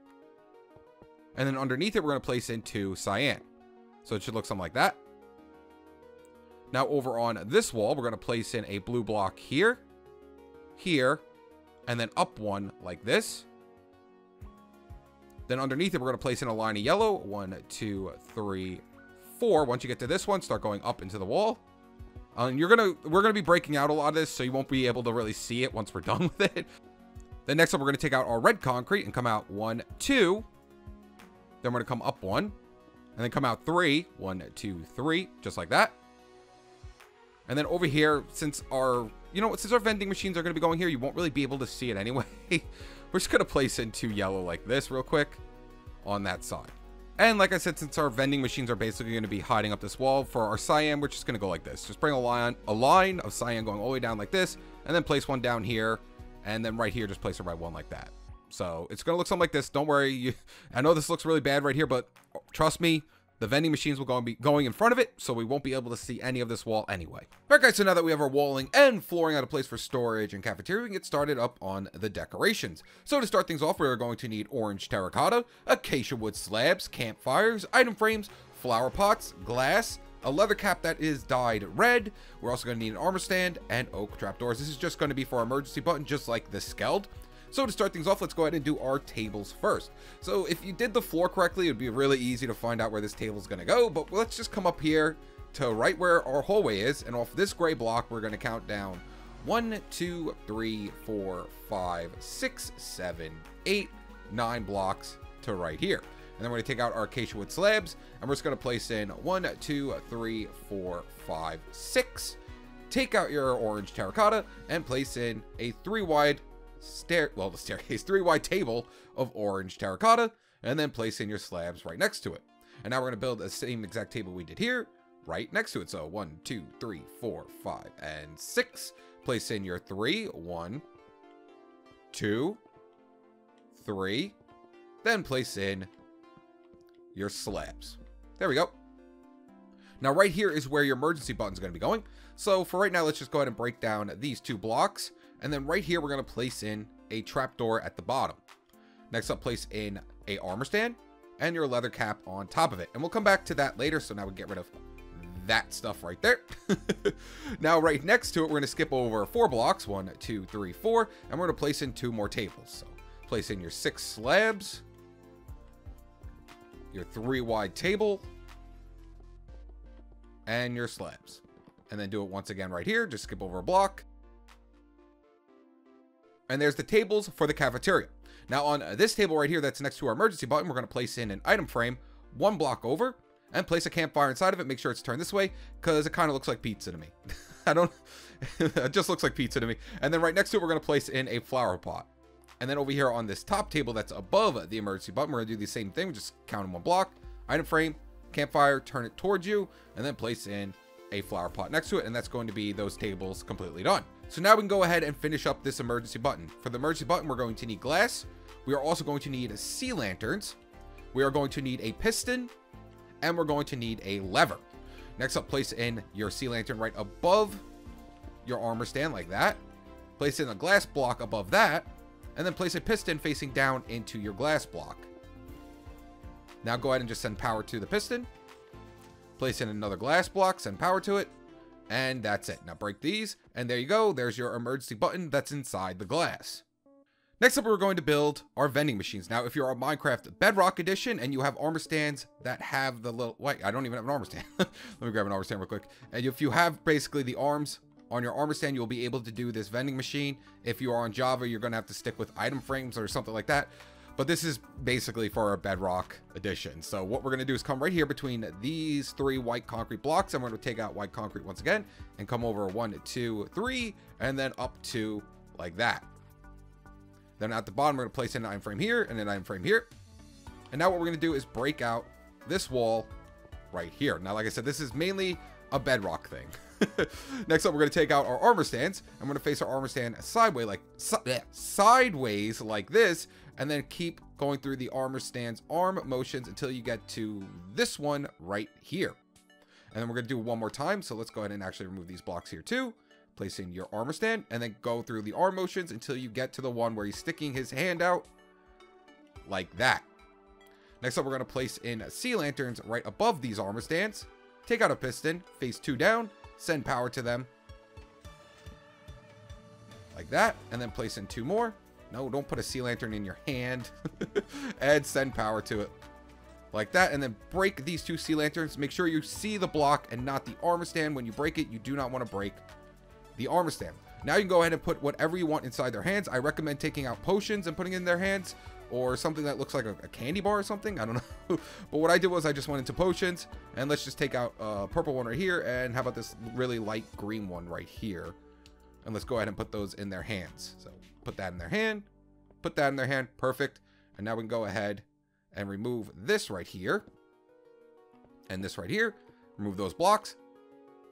Speaker 1: And then underneath it, we're going to place in two cyan. So it should look something like that. Now over on this wall, we're going to place in a blue block here, here, and then up one like this. Then underneath it, we're going to place in a line of yellow. One, two, three, four. Once you get to this one, start going up into the wall. Um, you're gonna we're gonna be breaking out a lot of this, so you won't be able to really see it once we're [laughs] done with it. then next up, we're gonna take out our red concrete and come out one, two. Then we're gonna come up one, and then come out three, one, two, three, just like that. And then over here, since our, you know, since our vending machines are going to be going here, you won't really be able to see it anyway. [laughs] We're just going to place in two yellow like this real quick on that side. And like I said, since our vending machines are basically going to be hiding up this wall, for our cyan, we're just going to go like this. Just bring a line, a line of cyan going all the way down like this, and then place one down here, and then right here, just place a right one like that. So it's going to look something like this. Don't worry. You, I know this looks really bad right here, but trust me, the vending machines will go be going in front of it, so we won't be able to see any of this wall anyway. Alright guys, so now that we have our walling and flooring out of place for storage and cafeteria, we can get started up on the decorations. So to start things off, we are going to need orange terracotta, acacia wood slabs, campfires, item frames, flower pots, glass, a leather cap that is dyed red. We're also going to need an armor stand and oak trapdoors. This is just going to be for emergency button, just like the Skeld. So to start things off, let's go ahead and do our tables first. So if you did the floor correctly, it would be really easy to find out where this table is going to go, but let's just come up here to right where our hallway is, and off this gray block, we're going to count down one, two, three, four, five, six, seven, eight, nine blocks to right here. And then we're going to take out our acacia wood slabs, and we're just going to place in one, two, three, four, five, six. Take out your orange terracotta, and place in a 3 wide stair, well, the staircase, [laughs] three wide table of orange terracotta, and then place in your slabs right next to it. And now we're gonna build the same exact table we did here, right next to it. So one, two, three, four, five, and six. Place in your three, one, two, three, then place in your slabs. There we go. Now right here is where your emergency button is going to be going. So for right now, let's just go ahead and break down these two blocks and then right here, we're gonna place in a trapdoor at the bottom. Next up, place in a armor stand and your leather cap on top of it. And we'll come back to that later, so now we get rid of that stuff right there. [laughs] now, right next to it, we're gonna skip over four blocks, one, two, three, four, and we're gonna place in two more tables. So place in your six slabs, your three wide table, and your slabs. And then do it once again right here, just skip over a block, and there's the tables for the cafeteria. Now on this table right here that's next to our emergency button, we're going to place in an item frame one block over and place a campfire inside of it. Make sure it's turned this way because it kind of looks like pizza to me. [laughs] I don't, [laughs] it just looks like pizza to me. And then right next to it, we're going to place in a flower pot. And then over here on this top table that's above the emergency button, we're going to do the same thing. We just count in one block, item frame, campfire, turn it towards you, and then place in a flower pot next to it. And that's going to be those tables completely done. So now we can go ahead and finish up this emergency button. For the emergency button, we're going to need glass. We are also going to need a sea lanterns. We are going to need a piston and we're going to need a lever. Next up, place in your sea lantern right above your armor stand like that. Place in a glass block above that and then place a piston facing down into your glass block. Now go ahead and just send power to the piston. Place in another glass block, send power to it. And that's it. Now break these, and there you go. There's your emergency button that's inside the glass. Next up, we're going to build our vending machines. Now, if you're on Minecraft Bedrock Edition and you have armor stands that have the little... Wait, I don't even have an armor stand. [laughs] Let me grab an armor stand real quick. And if you have basically the arms on your armor stand, you'll be able to do this vending machine. If you are on Java, you're going to have to stick with item frames or something like that. But this is basically for our Bedrock Edition. So what we're going to do is come right here between these three white concrete blocks. I'm going to take out white concrete once again and come over one, two, three, and then up to like that. Then at the bottom, we're going to place an iron frame here and an iron frame here. And now what we're going to do is break out this wall right here. Now, like I said, this is mainly a bedrock thing. [laughs] Next up, we're going to take out our armor stands. I'm going to face our armor stand sideways like si sideways like this, and then keep going through the armor stands arm motions until you get to this one right here. And then we're gonna do one more time. So let's go ahead and actually remove these blocks here too, placing your armor stand and then go through the arm motions until you get to the one where he's sticking his hand out like that. Next up, we're gonna place in sea lanterns right above these armor stands, take out a piston, face two down, send power to them like that, and then place in two more, no, don't put a sea lantern in your hand. and [laughs] send power to it. Like that, and then break these two sea lanterns. Make sure you see the block and not the armor stand. When you break it, you do not want to break the armor stand. Now you can go ahead and put whatever you want inside their hands. I recommend taking out potions and putting in their hands or something that looks like a, a, candy bar or something. I don't know. [laughs] but what I did was I just went into potions and let's just take out a uh, purple one right here. And how about this really light green one right here? and let's go ahead and put those in their hands. So put that in their hand, put that in their hand, perfect. And now we can go ahead and remove this right here and this right here, remove those blocks.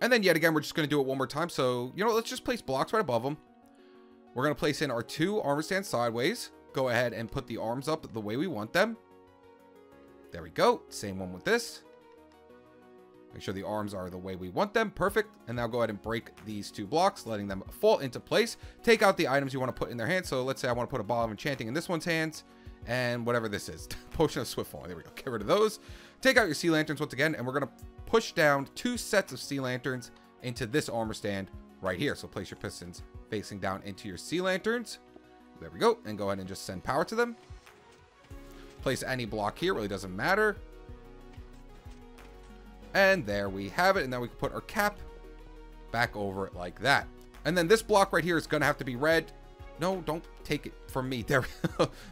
Speaker 1: And then yet again, we're just gonna do it one more time. So, you know, let's just place blocks right above them. We're gonna place in our two armor stands sideways. Go ahead and put the arms up the way we want them. There we go, same one with this. Make sure the arms are the way we want them. Perfect. And now go ahead and break these two blocks, letting them fall into place. Take out the items you want to put in their hands. So let's say I want to put a ball of enchanting in this one's hands and whatever this is. [laughs] Potion of Swiftfall. There we go. Get rid of those. Take out your sea lanterns once again, and we're going to push down two sets of sea lanterns into this armor stand right here. So place your pistons facing down into your sea lanterns. There we go. And go ahead and just send power to them. Place any block here. Really doesn't matter. And there we have it. And now we can put our cap back over it like that. And then this block right here is going to have to be red. No, don't take it from me. [laughs] There,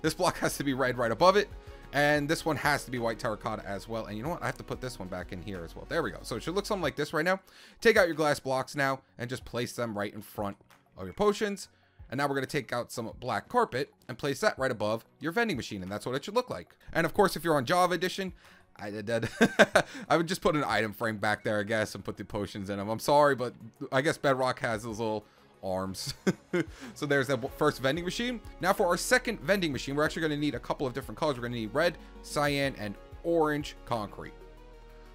Speaker 1: This block has to be red right above it. And this one has to be white terracotta as well. And you know what? I have to put this one back in here as well. There we go. So it should look something like this right now. Take out your glass blocks now and just place them right in front of your potions. And now we're going to take out some black carpet and place that right above your vending machine. And that's what it should look like. And of course, if you're on Java Edition, I did that. [laughs] I would just put an item frame back there, I guess, and put the potions in them. I'm sorry, but I guess Bedrock has those little arms. [laughs] so there's the first vending machine. Now for our second vending machine, we're actually going to need a couple of different colors. We're going to need red, cyan, and orange concrete.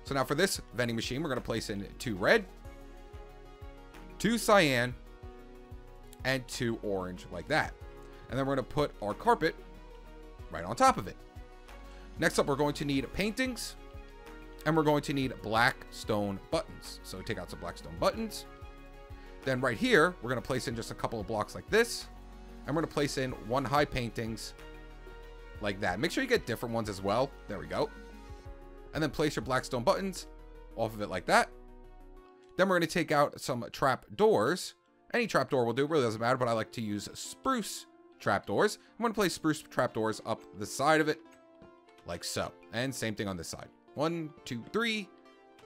Speaker 1: So now for this vending machine, we're going to place in two red, two cyan, and two orange like that. And then we're going to put our carpet right on top of it. Next up, we're going to need paintings and we're going to need black stone buttons. So take out some black stone buttons. Then right here, we're going to place in just a couple of blocks like this. And we're going to place in one high paintings like that. Make sure you get different ones as well. There we go. And then place your black stone buttons off of it like that. Then we're going to take out some trap doors. Any trap door will do. It really doesn't matter, but I like to use spruce trap doors. I'm going to place spruce trap doors up the side of it like so. And same thing on this side. One, two, three,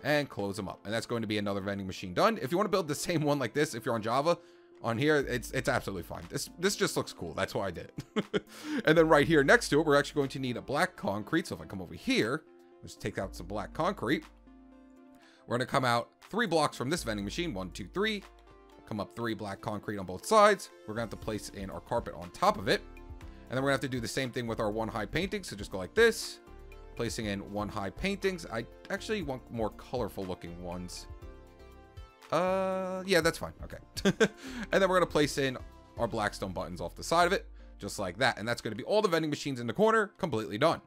Speaker 1: and close them up. And that's going to be another vending machine done. If you want to build the [laughs] same one like this, if you're on Java, on here, it's it's absolutely fine. This this just looks cool. That's why I did it. [laughs] and then right here next to it, we're actually going to need a black concrete. So if I come over here, let's take out some black concrete. We're going to come out three blocks from this vending machine. One, two, three. Come up three black concrete on both sides. We're going to have to place in our carpet on top of it. And then we're gonna have to do the same thing with our one high painting. So just go like this, placing in one high paintings. I actually want more colorful looking ones. Uh, yeah, that's fine. Okay. [laughs] and then we're gonna place in our Blackstone buttons off the side of it, just like that. And that's gonna be all the vending machines in the corner, completely done.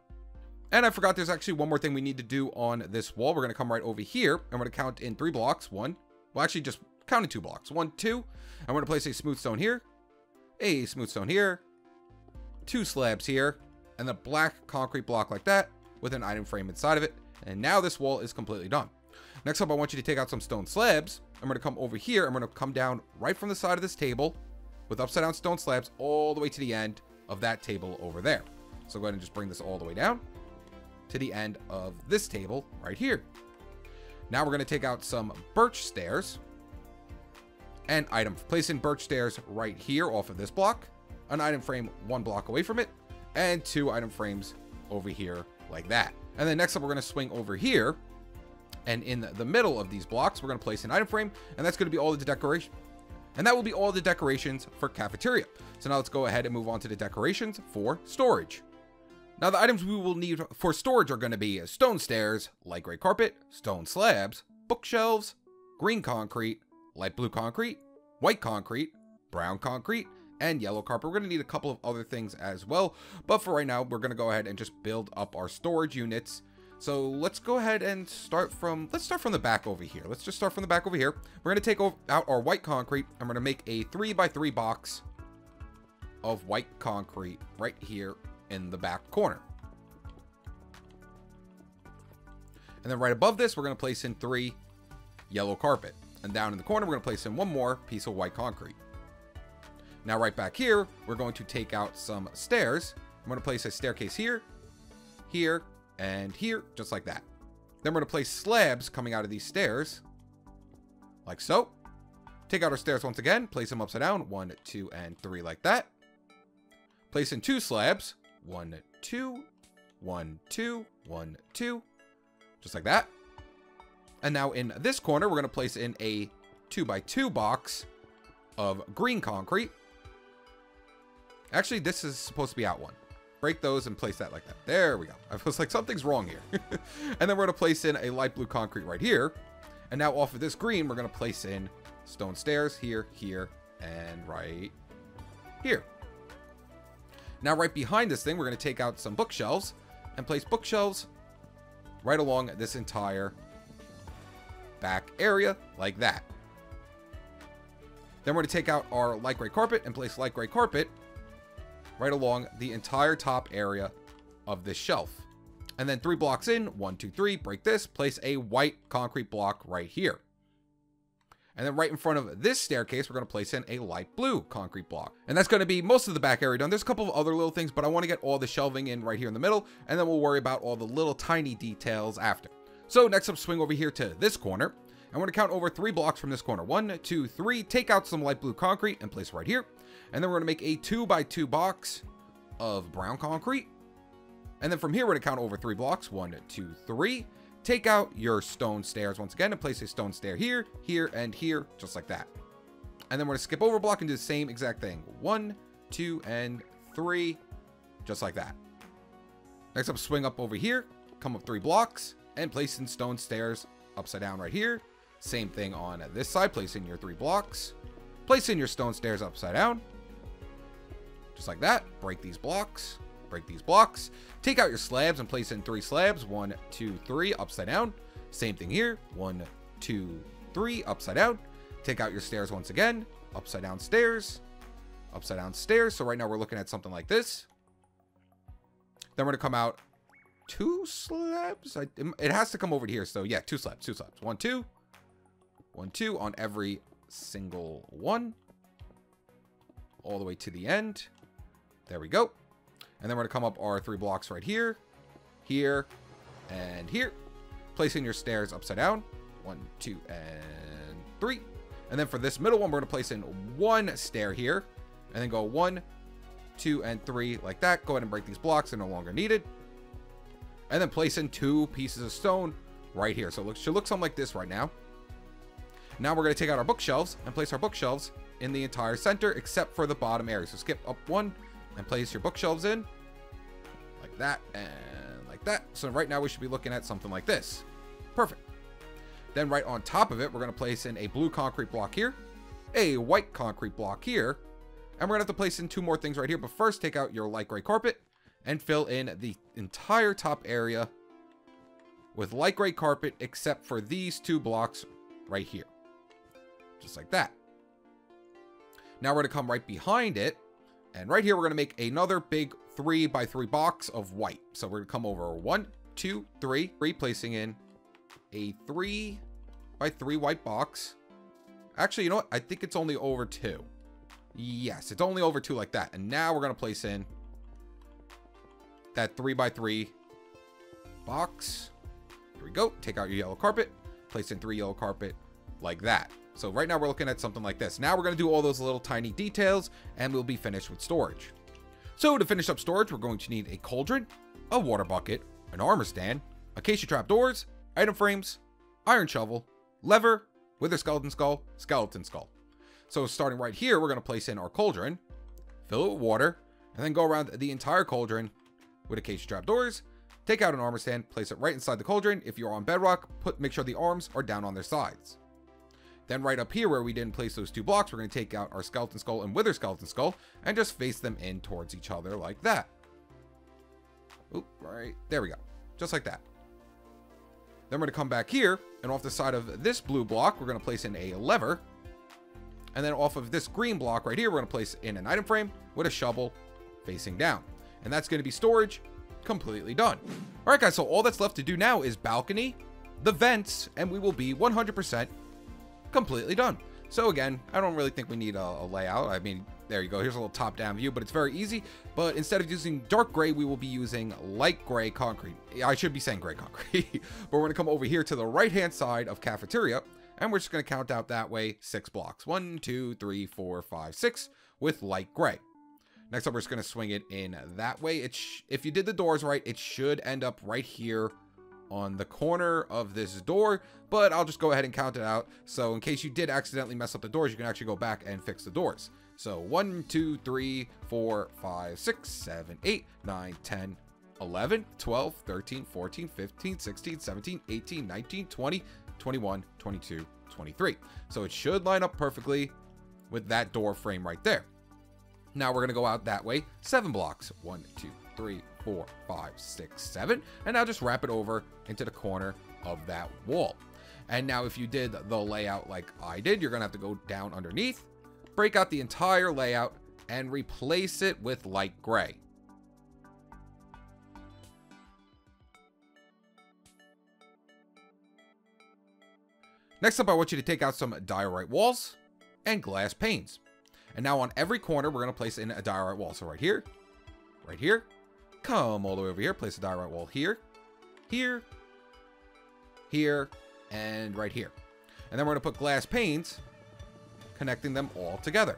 Speaker 1: And I forgot there's actually one more thing we need to do on this wall. We're gonna come right over here and we're gonna count in three blocks. One, well actually just count in two blocks. One, two, and we're gonna place a smooth stone here, a smooth stone here, two slabs here, and a black concrete block like that with an item frame inside of it. And now this wall is completely done. Next up, I want you to take out some stone slabs. I'm going to come over here. I'm going to come down right from the side of this table with upside down stone slabs all the way to the end of that table over there. So go ahead and just bring this all the way down to the end of this table right here. Now we're going to take out some birch stairs and item. Place in birch stairs right here off of this block an item frame one block away from it and two item frames over here like that. And then next up, we're going to swing over here. And in the middle of these blocks, we're going to place an item frame. And that's going to be all the decoration. And that will be all the decorations for cafeteria. So now let's go ahead and move on to the decorations for storage. Now the items we will need for storage are going to be stone stairs, light gray carpet, stone slabs, bookshelves, green concrete, light blue concrete, white concrete, brown concrete, and yellow carpet. We're going to need a couple of other things as well. But for right now, we're going to go ahead and just build up our storage units. So let's go ahead and start from, let's start from the back over here. Let's just start from the back over here. We're going to take out our white concrete. I'm going to make a three by three box of white concrete right here in the back corner. And then right above this, we're going to place in three yellow carpet. And down in the corner, we're going to place in one more piece of white concrete. Now right back here, we're going to take out some stairs. I'm gonna place a staircase here, here, and here, just like that. Then we're gonna place slabs coming out of these stairs, like so. Take out our stairs once again, place them upside down, one, two, and three like that. Place in two slabs, one, two, one, two, one, two, just like that. And now in this corner, we're gonna place in a two by two box of green concrete. Actually, this is supposed to be out one. Break those and place that like that. There we go. I was like, something's wrong here. [laughs] and then we're going to place in a light blue concrete right here. And now off of this green, we're going to place in stone stairs here, here, and right here. Now right behind this thing, we're going to take out some bookshelves and place bookshelves right along this entire back area like that. Then we're going to take out our light gray carpet and place light gray carpet right along the entire top area of this shelf. And then three blocks in, one, two, three, break this, place a white concrete block right here. And then right in front of this staircase, we're going to place in a light blue concrete block. And that's going to be most of the back area done. There's a couple of other little things, but I want to get all the shelving in right here in the middle. And then we'll worry about all the little tiny details after. So next up, swing over here to this corner. I'm going to count over three blocks from this corner. One, two, three. Take out some light blue concrete and place right here. And then we're gonna make a two by two box of brown concrete. And then from here, we're gonna count over three blocks, one, two, three. Take out your stone stairs once again and place a stone stair here, here, and here, just like that. And then we're gonna skip over block and do the same exact thing. One, two, and three, just like that. Next up, swing up over here, come up three blocks, and place in stone stairs upside down right here. Same thing on this side, place in your three blocks, place in your stone stairs upside down, just like that, break these blocks, break these blocks, take out your slabs and place in three slabs, one, two, three, upside down. Same thing here, one, two, three, upside down. Take out your stairs once again, upside down stairs, upside down stairs. So right now we're looking at something like this. Then we're gonna come out two slabs. I, it has to come over here. So yeah, two slabs, two slabs. One, two, one, two on every single one all the way to the end. There we go. And then we're going to come up our three blocks right here, here, and here. Placing your stairs upside down. One, two, and three. And then for this middle one, we're going to place in one stair here. And then go one, two, and three like that. Go ahead and break these blocks. They're no longer needed. And then place in two pieces of stone right here. So it should look something like this right now. Now we're going to take out our bookshelves and place our bookshelves in the entire center except for the bottom area. So skip up one, and place your bookshelves in like that and like that. So right now we should be looking at something like this. Perfect. Then right on top of it, we're going to place in a blue concrete block here, a white concrete block here, and we're going to have to place in two more things right here. But first, take out your light gray carpet and fill in the entire top area with light gray carpet except for these two blocks right here. Just like that. Now we're going to come right behind it and right here, we're gonna make another big three by three box of white. So we're gonna come over one, two, three, replacing in a three by three white box. Actually, you know what? I think it's only over two. Yes, it's only over two like that. And now we're gonna place in that three by three box. Here we go. Take out your yellow carpet, place in three yellow carpet like that. So right now we're looking at something like this. Now we're going to do all those little tiny details and we'll be finished with storage. So to finish up storage, we're going to need a cauldron, a water bucket, an armor stand, acacia doors, item frames, iron shovel, lever, wither skeleton skull, skeleton skull. So starting right here, we're going to place in our cauldron, fill it with water, and then go around the entire cauldron with acacia doors. take out an armor stand, place it right inside the cauldron. If you're on bedrock, put make sure the arms are down on their sides. Then right up here where we didn't place those two blocks, we're going to take out our Skeleton Skull and Wither Skeleton Skull and just face them in towards each other like that. Oop, right, there we go. Just like that. Then we're going to come back here, and off the side of this blue block, we're going to place in a lever. And then off of this green block right here, we're going to place in an item frame with a shovel facing down. And that's going to be storage completely done. All right, guys, so all that's left to do now is balcony, the vents, and we will be 100% completely done. So again, I don't really think we need a, a layout. I mean, there you go. Here's a little top-down view, but it's very easy. But instead of using dark gray, we will be using light gray concrete. I should be saying gray concrete. [laughs] but we're going to come over here to the right-hand side of cafeteria, and we're just going to count out that way six blocks. One, two, three, four, five, six with light gray. Next up, we're just going to swing it in that way. if you did the doors right, it should end up right here on the corner of this door, but I'll just go ahead and count it out. So in case you did accidentally mess up the doors, you can actually go back and fix the doors. So one, two, three, four, five, six, seven, eight, nine, ten, eleven, twelve, thirteen, fourteen, fifteen, sixteen, seventeen, eighteen, nineteen, twenty, twenty-one, twenty-two, twenty-three. 10, 11, 12, 13, 14, 15, 16, 17, 18, 19, 20, 21, 22, 23. So it should line up perfectly with that door frame right there. Now we're going to go out that way. Seven blocks. One, two, three, four, five, six, seven, and now just wrap it over into the corner of that wall. And now if you did the layout like I did, you're gonna have to go down underneath, break out the entire layout, and replace it with light gray. Next up, I want you to take out some diorite walls and glass panes. And now on every corner, we're going to place in a diorite wall. So right here, right here, Come all the way over here, place a diorite wall here, here, here, and right here. And then we're going to put glass panes connecting them all together.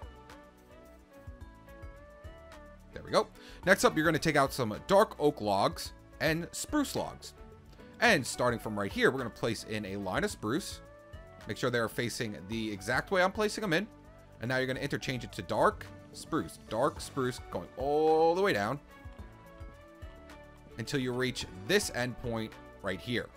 Speaker 1: There we go. Next up, you're going to take out some dark oak logs and spruce logs. And starting from right here, we're going to place in a line of spruce. Make sure they're facing the exact way I'm placing them in. And now you're going to interchange it to dark spruce. Dark spruce going all the way down until you reach this endpoint right here.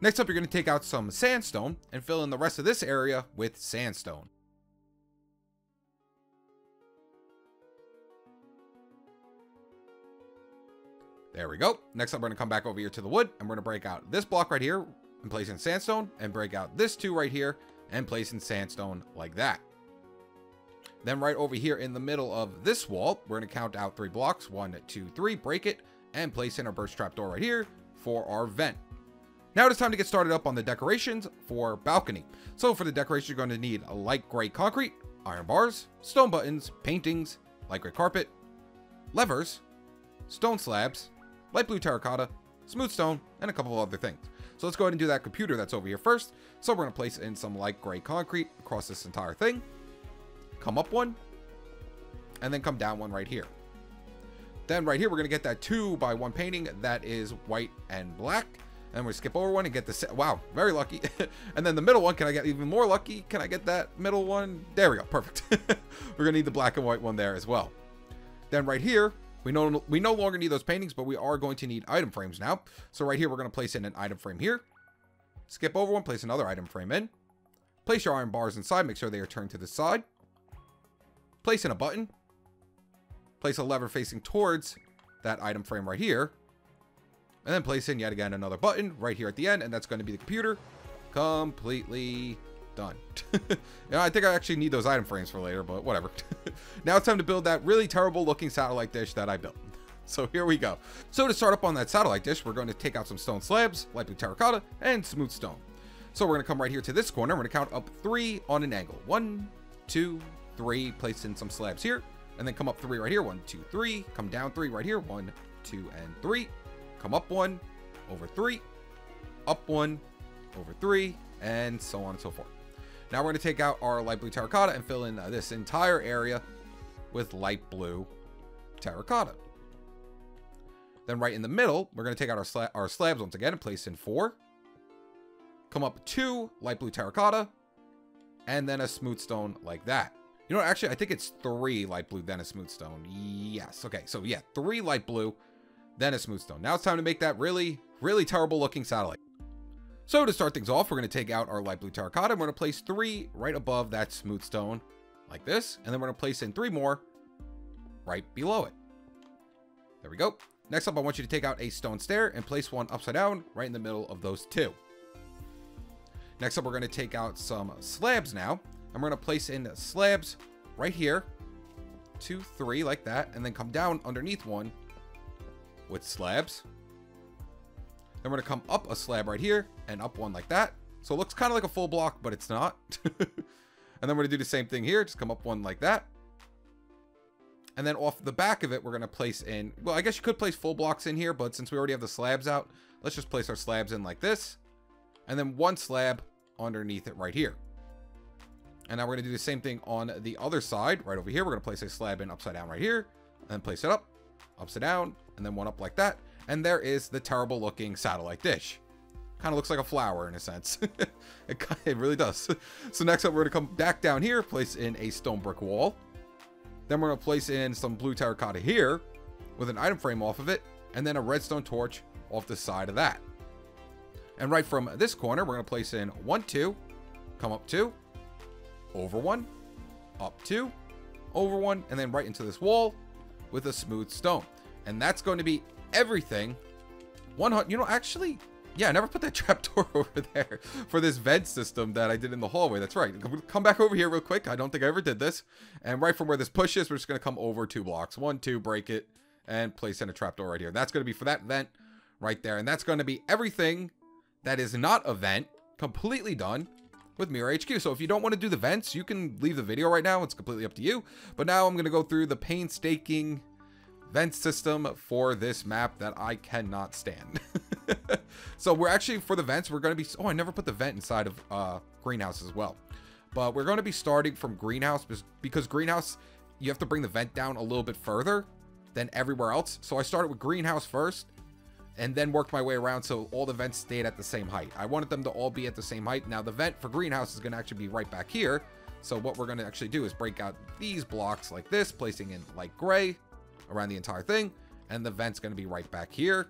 Speaker 1: Next up, you're going to take out some sandstone and fill in the rest of this area with sandstone. There we go. Next up, we're going to come back over here to the wood and we're going to break out this block right here and place in sandstone and break out this two right here and place in sandstone like that. Then right over here in the middle of this wall, we're going to count out three blocks. One, two, three, break it, and place in our birch trap door right here for our vent. Now it is time to get started up on the decorations for balcony. So for the decorations, you're going to need light gray concrete, iron bars, stone buttons, paintings, light gray carpet, levers, stone slabs, light blue terracotta, smooth stone, and a couple of other things. So let's go ahead and do that computer that's over here first. So we're going to place in some light gray concrete across this entire thing come up one, and then come down one right here. Then right here, we're gonna get that two by one painting that is white and black. And we skip over one and get the Wow, very lucky. [laughs] and then the middle one, can I get even more lucky? Can I get that middle one? There we go, perfect. [laughs] we're gonna need the black and white one there as well. Then right here, we no, we no longer need those paintings, but we are going to need item frames now. So right here, we're gonna place in an item frame here. Skip over one, place another item frame in. Place your iron bars inside, make sure they are turned to the side placing a button, place a lever facing towards that item frame right here, and then place in yet again another button right here at the end, and that's going to be the computer completely done. [laughs] you I think I actually need those item frames for later, but whatever. [laughs] now it's time to build that really terrible looking satellite dish that I built. [laughs] So here we go. So to start up on that satellite dish, we're going to take out some stone slabs, light blue terracotta, and smooth stone. So we're going to come right here to this corner. We're going to count up three on an angle. One, two, three, place in some slabs here, and then come up three right here. One, two, three. Come down three right here. One, two, and three. Come up one, over three, up one, over three, and so on and so forth. Now we're going to take out our light blue terracotta and fill in uh, this entire area with light blue terracotta. Then right in the middle, we're going to take out our, sla our slabs once again and place in four. Come up two light blue terracotta, and then a smooth stone like that. You know, actually, I think it's three light blue, then a smooth stone. Yes. Okay, so yeah, three light blue, then a smooth stone. Now it's time to make that really, really terrible looking satellite. So to start things off, we're going to take out our light blue terracotta and we're going to place three right above that smooth stone like this. And then we're going to place in three more right below it. There we go. Next up, I want you to take out a stone stair and place one upside down right in the middle of those two. Next up, we're going to take out some slabs now and we're gonna place in slabs right here, two, three, like that, and then come down underneath one with slabs. Then we're gonna come up a slab right here and up one like that. So it looks kind of like a full block, but it's not. [laughs] and then we're gonna do the same thing here, just come up one like that. And then off the back of it, we're gonna place in, well, I guess you could place full blocks in here, but since we already have the slabs out, let's just place our slabs in like this. And then one slab underneath it right here. And now we're going to do the same thing on the other side, right over here. We're going to place a slab in upside down right here, and then place it up, upside down, and then one up like that. And there is the terrible looking satellite dish. Kind of looks like a flower in a sense. [laughs] it, it really does. [laughs] so next up, we're going to come back down here, place in a stone brick wall. Then we're going to place in some blue terracotta here with an item frame off of it, and then a redstone torch off the side of that. And right from this corner, we're going to place in one, two, come up two, over one, up two, over one, and then right into this wall with a smooth stone. And that's going to be everything. 100, you know, actually, yeah, I never put that [laughs] trapdoor [laughs] over there for this vent system that I did in the hallway. That's right. Come back over here real quick. I don't think I ever did this. And right from where this push is, we're just going to come over two blocks. One, two, break it, and place in a trapdoor right here. That's going to be for that vent right there. And that's going to be everything that is not a vent completely done with MIRA HQ. So if you don't want to do the vents, you can leave the video right now. It's completely up to you. But now I'm going to go through the painstaking vent system for this map that I cannot stand. [laughs] so we're actually, for the vents, we're going to be... Oh, I never put the vent inside of uh, Greenhouse as well. But we're going to be starting from Greenhouse because Greenhouse, you have to bring the vent down a little bit further than everywhere else. So I started with Greenhouse first and then worked my way around so all the vents stayed at the same height. I wanted them to all be at the same height. Now the vent for greenhouse is gonna actually be right back here. So what we're gonna actually do is break out these blocks like this, placing in light gray around the entire thing, and the vent's gonna be right back here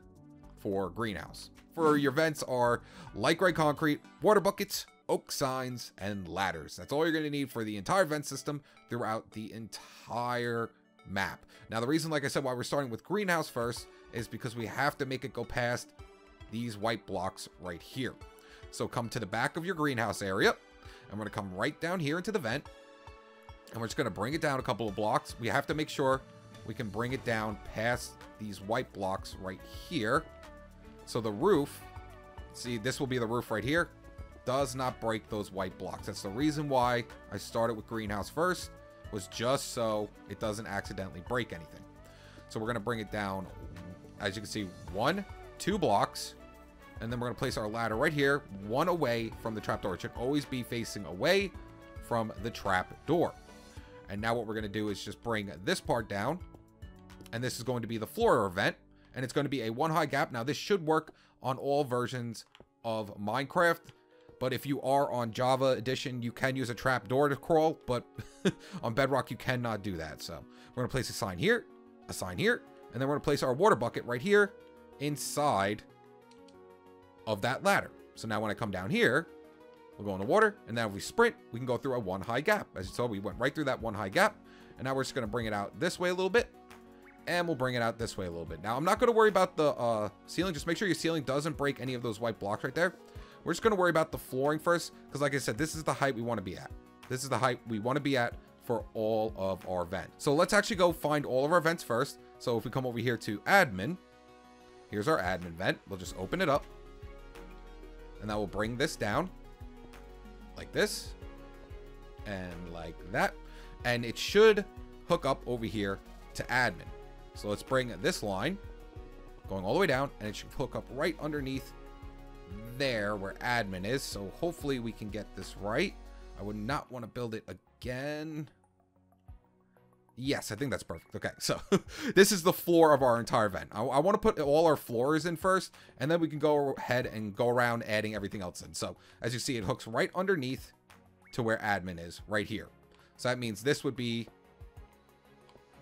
Speaker 1: for greenhouse. For your vents are light gray concrete, water buckets, oak signs, and ladders. That's all you're gonna need for the entire vent system throughout the entire map. Now the reason, like I said, why we're starting with greenhouse first is because we have to make it go past these white blocks right here. So come to the back of your greenhouse area. I'm going to come right down here into the vent. And we're just going to bring it down a couple of blocks. We have to make sure we can bring it down past these white blocks right here. So the roof, see, this will be the roof right here, does not break those white blocks. That's the reason why I started with greenhouse first, was just so it doesn't accidentally break anything. So we're going to bring it down as you can see, one, two blocks, and then we're going to place our ladder right here, one away from the trapdoor. It should always be facing away from the trapdoor. And now what we're going to do is just bring this part down, and this is going to be the floor event, and it's going to be a one high gap. Now this should work on all versions of Minecraft, but if you are on Java Edition, you can use a trapdoor to crawl, but [laughs] on Bedrock, you cannot do that. So we're going to place a sign here, a sign here, and then we're going to place our water bucket right here inside of that ladder. So now when I come down here, we'll go in the water. And now if we sprint, we can go through a one high gap. As you saw, we went right through that one high gap. And now we're just going to bring it out this way a little bit. And we'll bring it out this way a little bit. Now, I'm not going to worry about the uh, ceiling. Just make sure your ceiling doesn't break any of those white blocks right there. We're just going to worry about the flooring first. Because like I said, this is the height we want to be at. This is the height we want to be at for all of our vents. So let's actually go find all of our vents first. So if we come over here to admin, here's our admin vent. We'll just open it up. And that will bring this down like this and like that. And it should hook up over here to admin. So let's bring this line going all the way down and it should hook up right underneath there where admin is. So hopefully we can get this right. I would not want to build it again. Yes, I think that's perfect. Okay, so [laughs] this is the floor of our entire vent. I, I want to put all our floors in first, and then we can go ahead and go around adding everything else in. So as you see, it hooks right underneath to where admin is, right here. So that means this would be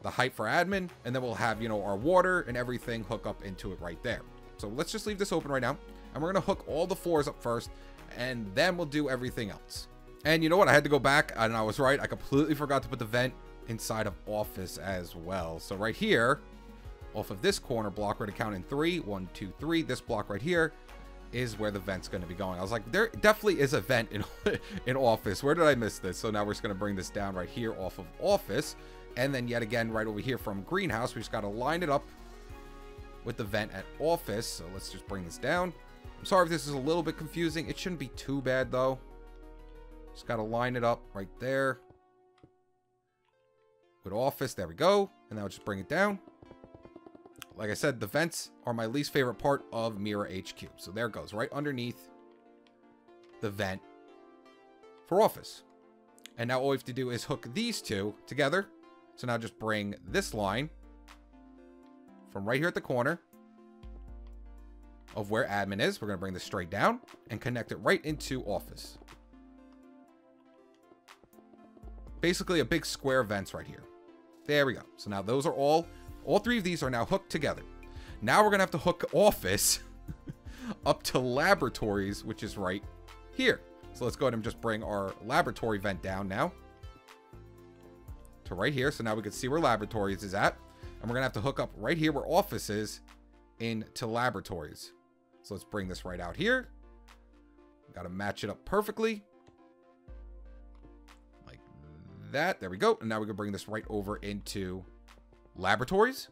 Speaker 1: the height for admin, and then we'll have, you know, our water and everything hook up into it right there. So let's just leave this open right now, and we're going to hook all the floors up first, and then we'll do everything else. And you know what? I had to go back, and I was right. I completely forgot to put the vent inside of office as well. So right here, off of this corner block, we're gonna count in three, one, two, three. This block right here is where the vent's gonna be going. I was like, there definitely is a vent in, [laughs] in office. Where did I miss this? So now we're just gonna bring this down right here off of office. And then yet again, right over here from greenhouse, we just gotta line it up with the vent at office. So let's just bring this down. I'm sorry if this is a little bit confusing. It shouldn't be too bad though. Just gotta line it up right there. Go to office, there we go. And now just bring it down. Like I said, the vents are my least favorite part of Mira HQ. So there goes, right underneath the vent for office. And now all we have to do is hook these two together. So now just bring this line from right here at the corner of where admin is. We're going to bring this straight down and connect it right into office. Basically a big square vents right here. There we go. So now those are all, all three of these are now hooked together. Now we're gonna have to hook office [laughs] up to laboratories, which is right here. So let's go ahead and just bring our laboratory vent down now to right here. So now we can see where laboratories is at. And we're gonna have to hook up right here where office is into laboratories. So let's bring this right out here. Gotta match it up perfectly that. There we go. And now we can bring this right over into laboratories.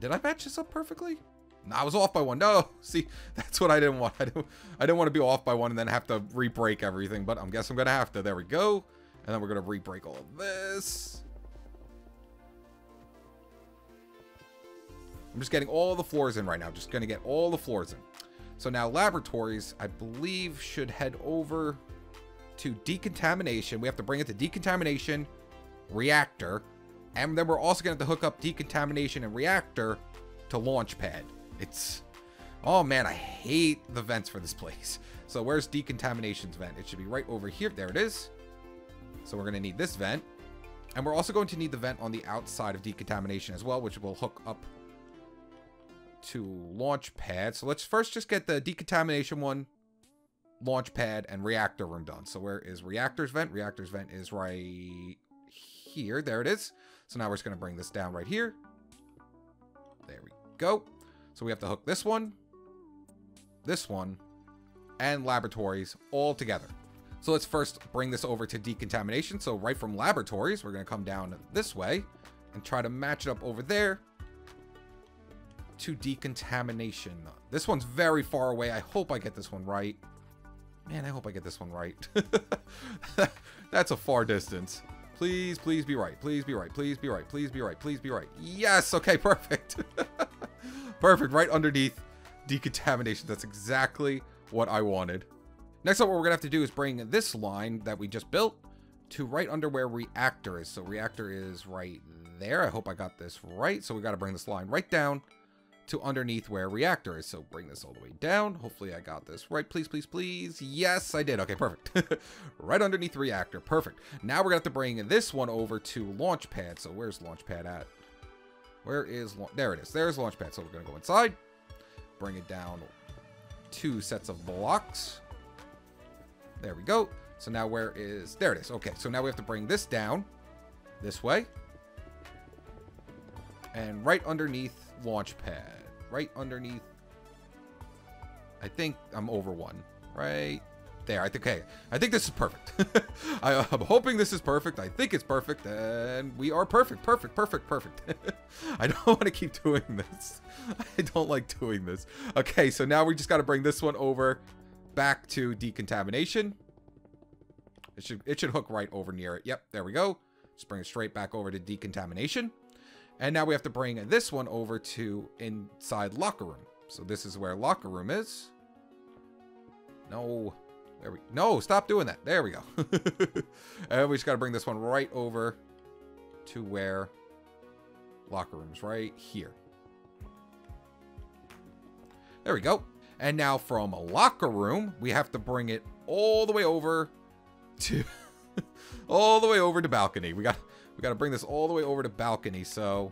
Speaker 1: Did I match this up perfectly? No, I was off by one. No, [laughs] see, that's what I didn't want. I didn't, I didn't want to be off by one and then have to re-break everything, but I guess I'm going to have to. There we go. And then we're going to re-break all of this. I'm just getting all the floors in right now. Just going to get all the floors in. So now laboratories, I believe, should head over to decontamination. We have to bring it to decontamination, reactor, and then we're also going to have to hook up decontamination and reactor to launch pad. It's, oh man, I hate the vents for this place. So where's decontamination's vent? It should be right over here. There it is. So we're going to need this vent. And we're also going to need the vent on the outside of decontamination as well, which will hook up to launch pad. So let's first just get the decontamination one launch pad and reactor room done. So where is reactor's vent? Reactor's vent is right here. There it is. So now we're just going to bring this down right here. There we go. So we have to hook this one, this one, and laboratories all together. So let's first bring this over to decontamination. So right from laboratories, we're going to come down this way and try to match it up over there to decontamination. This one's very far away. I hope I get this one right. Man, I hope I get this one right. [laughs] That's a far distance. Please, please be right. Please be right. Please be right. Please be right. Please be right. Yes! Okay, [laughs] perfect. perfect. Right underneath decontamination. That's exactly what I wanted. Next up, what we're going to have to do is bring this line that we just built to right under where reactor is. So reactor is right there. I hope I got this right. So we got to bring this line right down to underneath where reactor is. So bring this all the way down. Hopefully I got this right. Please, please, please. Yes, I did. Okay, perfect. [laughs] right underneath reactor. Perfect. Now we're going to have to bring this one over to launch pad. So where's launch pad at? Where is... There it is. There's launch pad. So we're going to go inside. Bring it down two sets of blocks. There we go. So now where is... There it is. Okay, so now we have to bring this down this way. And right underneath launch pad right underneath. I think I'm over one, right? There, I think, okay, I think this is perfect. [laughs] I, am hoping this is perfect. I think it's perfect, and we are perfect, perfect, perfect, perfect. [laughs] I don't [laughs] want to keep doing this. I don't like doing this. Okay, so now we just got to bring this one over back to decontamination. It should, it should hook right over near it. Yep, there we go. Just bring it straight back over to decontamination. And now we have to bring this one over to inside locker room. So this is where locker room is. No. There we No, stop doing that. There we go. [laughs] and we just got to bring this one right over to where locker room's right here. There we go. And now from a locker room, we have to bring it all the way over to [laughs] all the way over to balcony. We got we got to bring this all the way over to balcony. So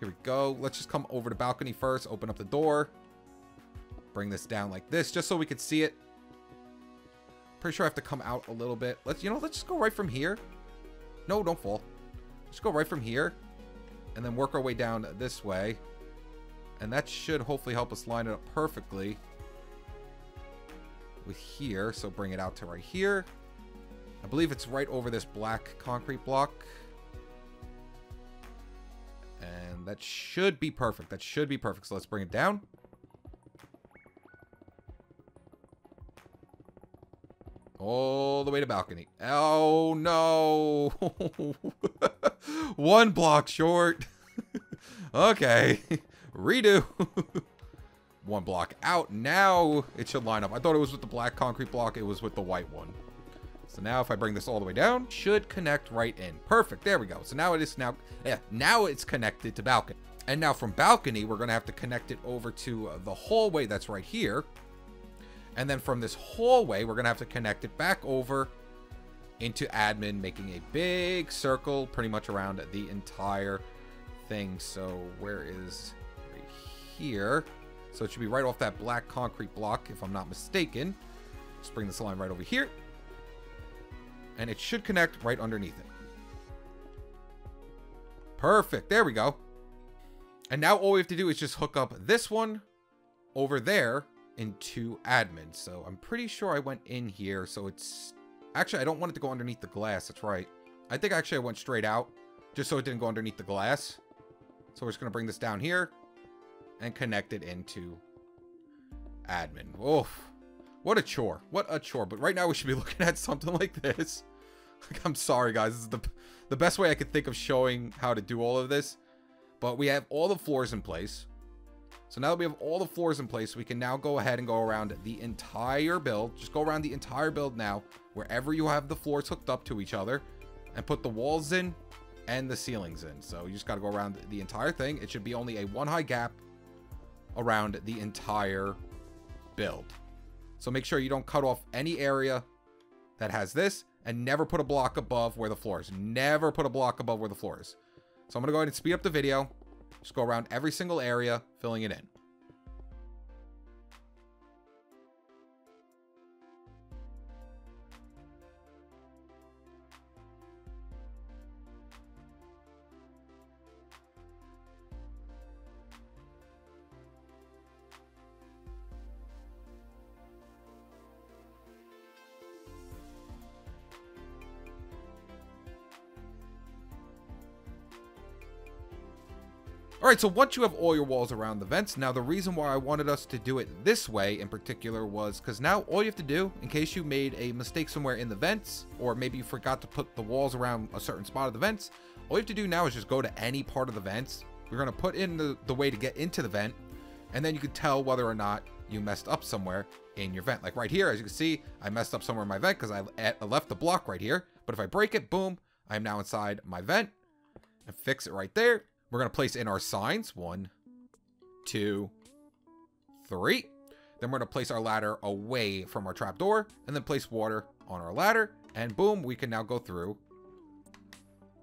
Speaker 1: here we go. Let's just come over to balcony first. Open up the door. Bring this down like this just so we could see it. Pretty sure I have to come out a little bit. Let's, you know, let's just go right from here. No, don't fall. Just go right from here and then work our way down this way. And that should hopefully help us line it up perfectly with here. So bring it out to right here. I believe it's right over this black concrete block. And that should be perfect. That should be perfect. So let's bring it down. All the way to balcony. Oh, no. [laughs] One block short. [laughs] okay. [laughs] Redo. one block out. Now it should line up. I thought it was with the black concrete block. It was with the white one. So now if I bring this all the way down, should connect right in. Perfect, there we go. So now it is now, yeah, now it's connected to balcony. And now from balcony, we're gonna have to connect it over to uh, the hallway that's right here. And then from this hallway, we're gonna have to connect it back over into admin, making a big circle pretty much around the entire thing. So where is right here? So it should be right off that black concrete block, if I'm not mistaken. Let's bring this line right over here and it should connect right underneath it. Perfect. There we go. And now all we have to do is just hook up this one over there into admin. So I'm pretty sure I went in here. So it's actually, I don't want it to go underneath the glass. That's right. I think actually I went straight out just so it didn't go underneath the glass. So we're just going to bring this down here and connect it into admin. Oof. What a chore. What a chore. But right now we should be [laughs] looking at something like this. I'm sorry, guys. This is the, the best way I could think of showing how to do all of this. But we have all the floors in place. So now that we have all the floors in place, we can now go ahead and go around the entire build. Just go around the entire build now, wherever you have the floors hooked up to each other, and put the walls in and the ceilings in. So you just got to go around the entire thing. It should be only a one high gap around the entire build. So make sure you don't cut off any area that has this and never put a block above where the floor is. Never put a block above where the floor is. So I'm going to go ahead and speed up the video. Just go around every single area, filling it in. Alright, so once you have all your walls around the vents, now the reason why I wanted us to do it this way in particular was because now all you have to do, in case you made a mistake somewhere in the vents, or maybe you forgot to put the walls around a certain spot of the vents, all you have to do now is just go to any part of the vents, you're going to put in the, the way to get into the vent, and then you can tell whether or not you messed up somewhere in your vent. Like right here, as you can see, I messed up somewhere in my vent because eh, I left the block right here, but if I break it, boom, I'm now inside my vent, and fix it right there, we're going to place in our signs. One, two, three. Then we're going to place our ladder away from our trapdoor and then place water on our ladder. And boom, we can now go through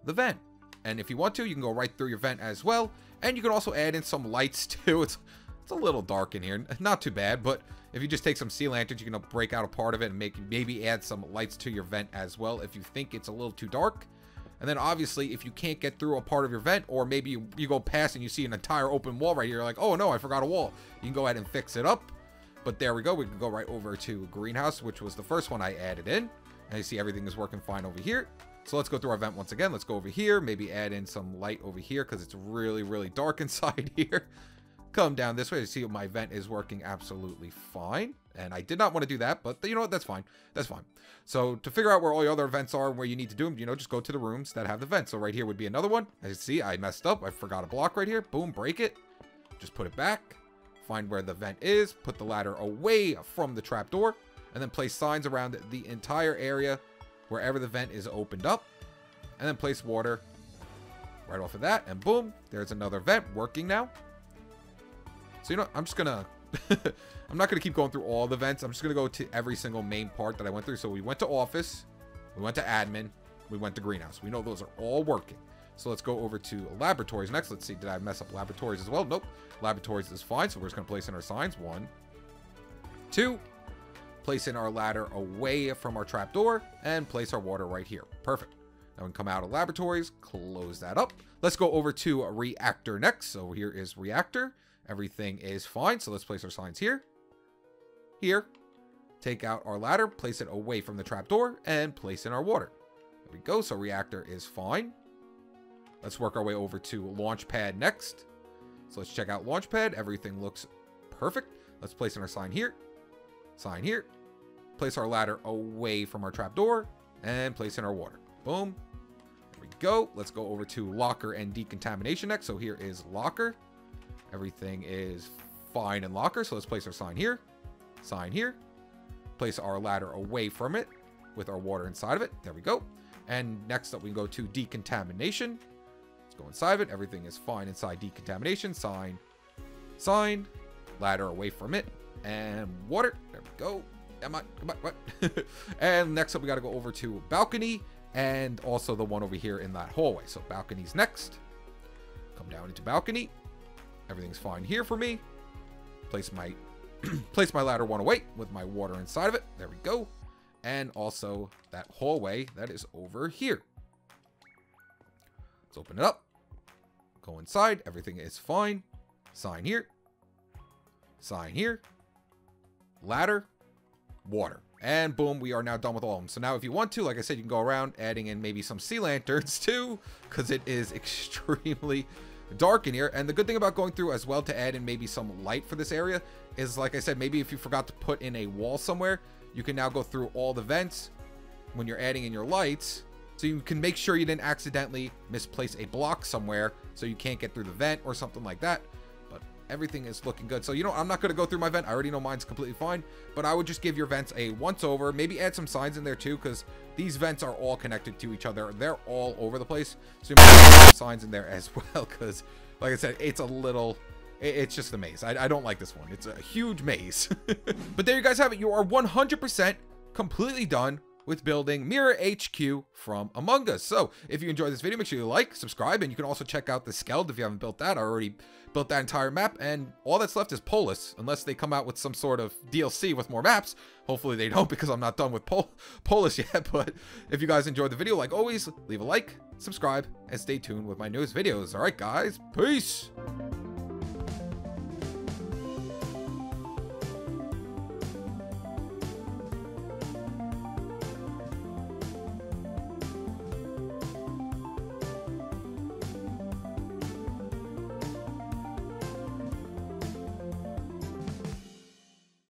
Speaker 1: the vent. And if you want to, you can go right through your vent as well. And you can also add in some lights [laughs] too. It's it's a little dark in here. Not too bad, but if you just take some sea lanterns, you can break out a part of it and make maybe add some lights to your vent as well if you think it's a little too dark. And then obviously, if you can't get through a part of your vent, or maybe you, you go past and you see an entire open wall right here, like, oh no, I forgot a wall. You can go ahead and fix it up. But there we go. We can go right over to greenhouse, which was the first one I added in. And you see everything is working fine over here. So let's go through our vent once again. Let's go over here, maybe add in some light over here because it's really, really dark [laughs] inside here come down this way to see my vent is working absolutely fine. And I did not want to do that, but you know what? That's fine. That's fine. So to figure out where all your other vents are and where you need to do them, you know, just go to the rooms that have the vents. So right here would be another one. As you see, I messed up. I forgot a block right here. Boom, break it. Just put it back. Find where the vent is. Put the ladder away from the trapdoor. And then place signs around the entire area wherever the vent is opened up. And then place water right off of that. And boom, there's another vent working now. So you know, I'm just gonna, [laughs] I'm not gonna keep going through all the vents. I'm just gonna go to every single main part that I went through. So we went to office, we went to admin, we went to greenhouse. We know those are all working. So let's go over to laboratories next. Let's see, did I mess up laboratories as well? Nope, laboratories is fine. So we're just gonna place in our signs. One, two, place in our ladder away from our trapdoor, and place our water right here. Perfect. Now we can come out of laboratories, close that up. Let's go over to reactor next. So here is reactor. Everything is fine, so let's place our signs here. Here. Take out our ladder, place it away from the trapdoor, and place in our water. There we go, so reactor is fine. Let's work our way over to launch pad next. So let's check out launch pad. Everything looks perfect. Let's place in our sign here. Sign here. Place our ladder away from our trapdoor. And place in our water. Boom. There we go. Let's go over to Locker and Decontamination next. So here is Locker. Everything is fine and locker, so let's place our sign here, sign here, place our ladder away from it with our water inside of it. There we go. And next up, we can go to decontamination. Let's go inside of it. Everything is fine inside decontamination. Sign, sign, ladder away from it, and water. There we go. Come on, come on, what? [laughs] and next up, we got to go over to balcony and also the one over here in that hallway. So balcony's next. Come down into balcony. Everything's fine here for me. Place my [clears throat] place my ladder 108 with my water inside of it. There we go. And also that hallway that is over here. Let's open it up. Go inside. Everything is fine. Sign here. Sign here. Ladder. Water. And boom, we are now done with all of them. So now if you want to, like I said, you can go around adding in maybe some sea lanterns [laughs] too, because it is [laughs] extremely dark in here. And the good thing about going through as well to add in maybe some light for this area is, like I said, maybe if you forgot to put in a wall somewhere, you can now go through all the vents when you're adding in your lights so you can make sure you didn't accidentally misplace a block somewhere so you can't get through the vent or something like that everything is looking good. So, you know, I'm not going to go through my vent. I already know mine's completely fine, but I would just give your vents a once over, maybe add some signs in there too, because these vents are all connected to each other. They're all over the place. So you might some signs in there as [laughs] well, because like I said, it's a little it's just a maze. I, I, don't like this one. It's a huge maze. [laughs] but there you guys have it. You are 100% completely done with building MIRA HQ from Among Us. So if you enjoyed this video, make sure you like, subscribe, and you can also check out the Skeld if you haven't built that. I already built that entire map, and all that's left is Polus, unless they come out with some sort of DLC with more maps. Hopefully they don't [laughs] because I'm not done with Pol Polus [laughs] yet, but if you guys enjoyed the video, like always, leave a like, subscribe, and stay tuned with my newest videos. All right, guys, peace!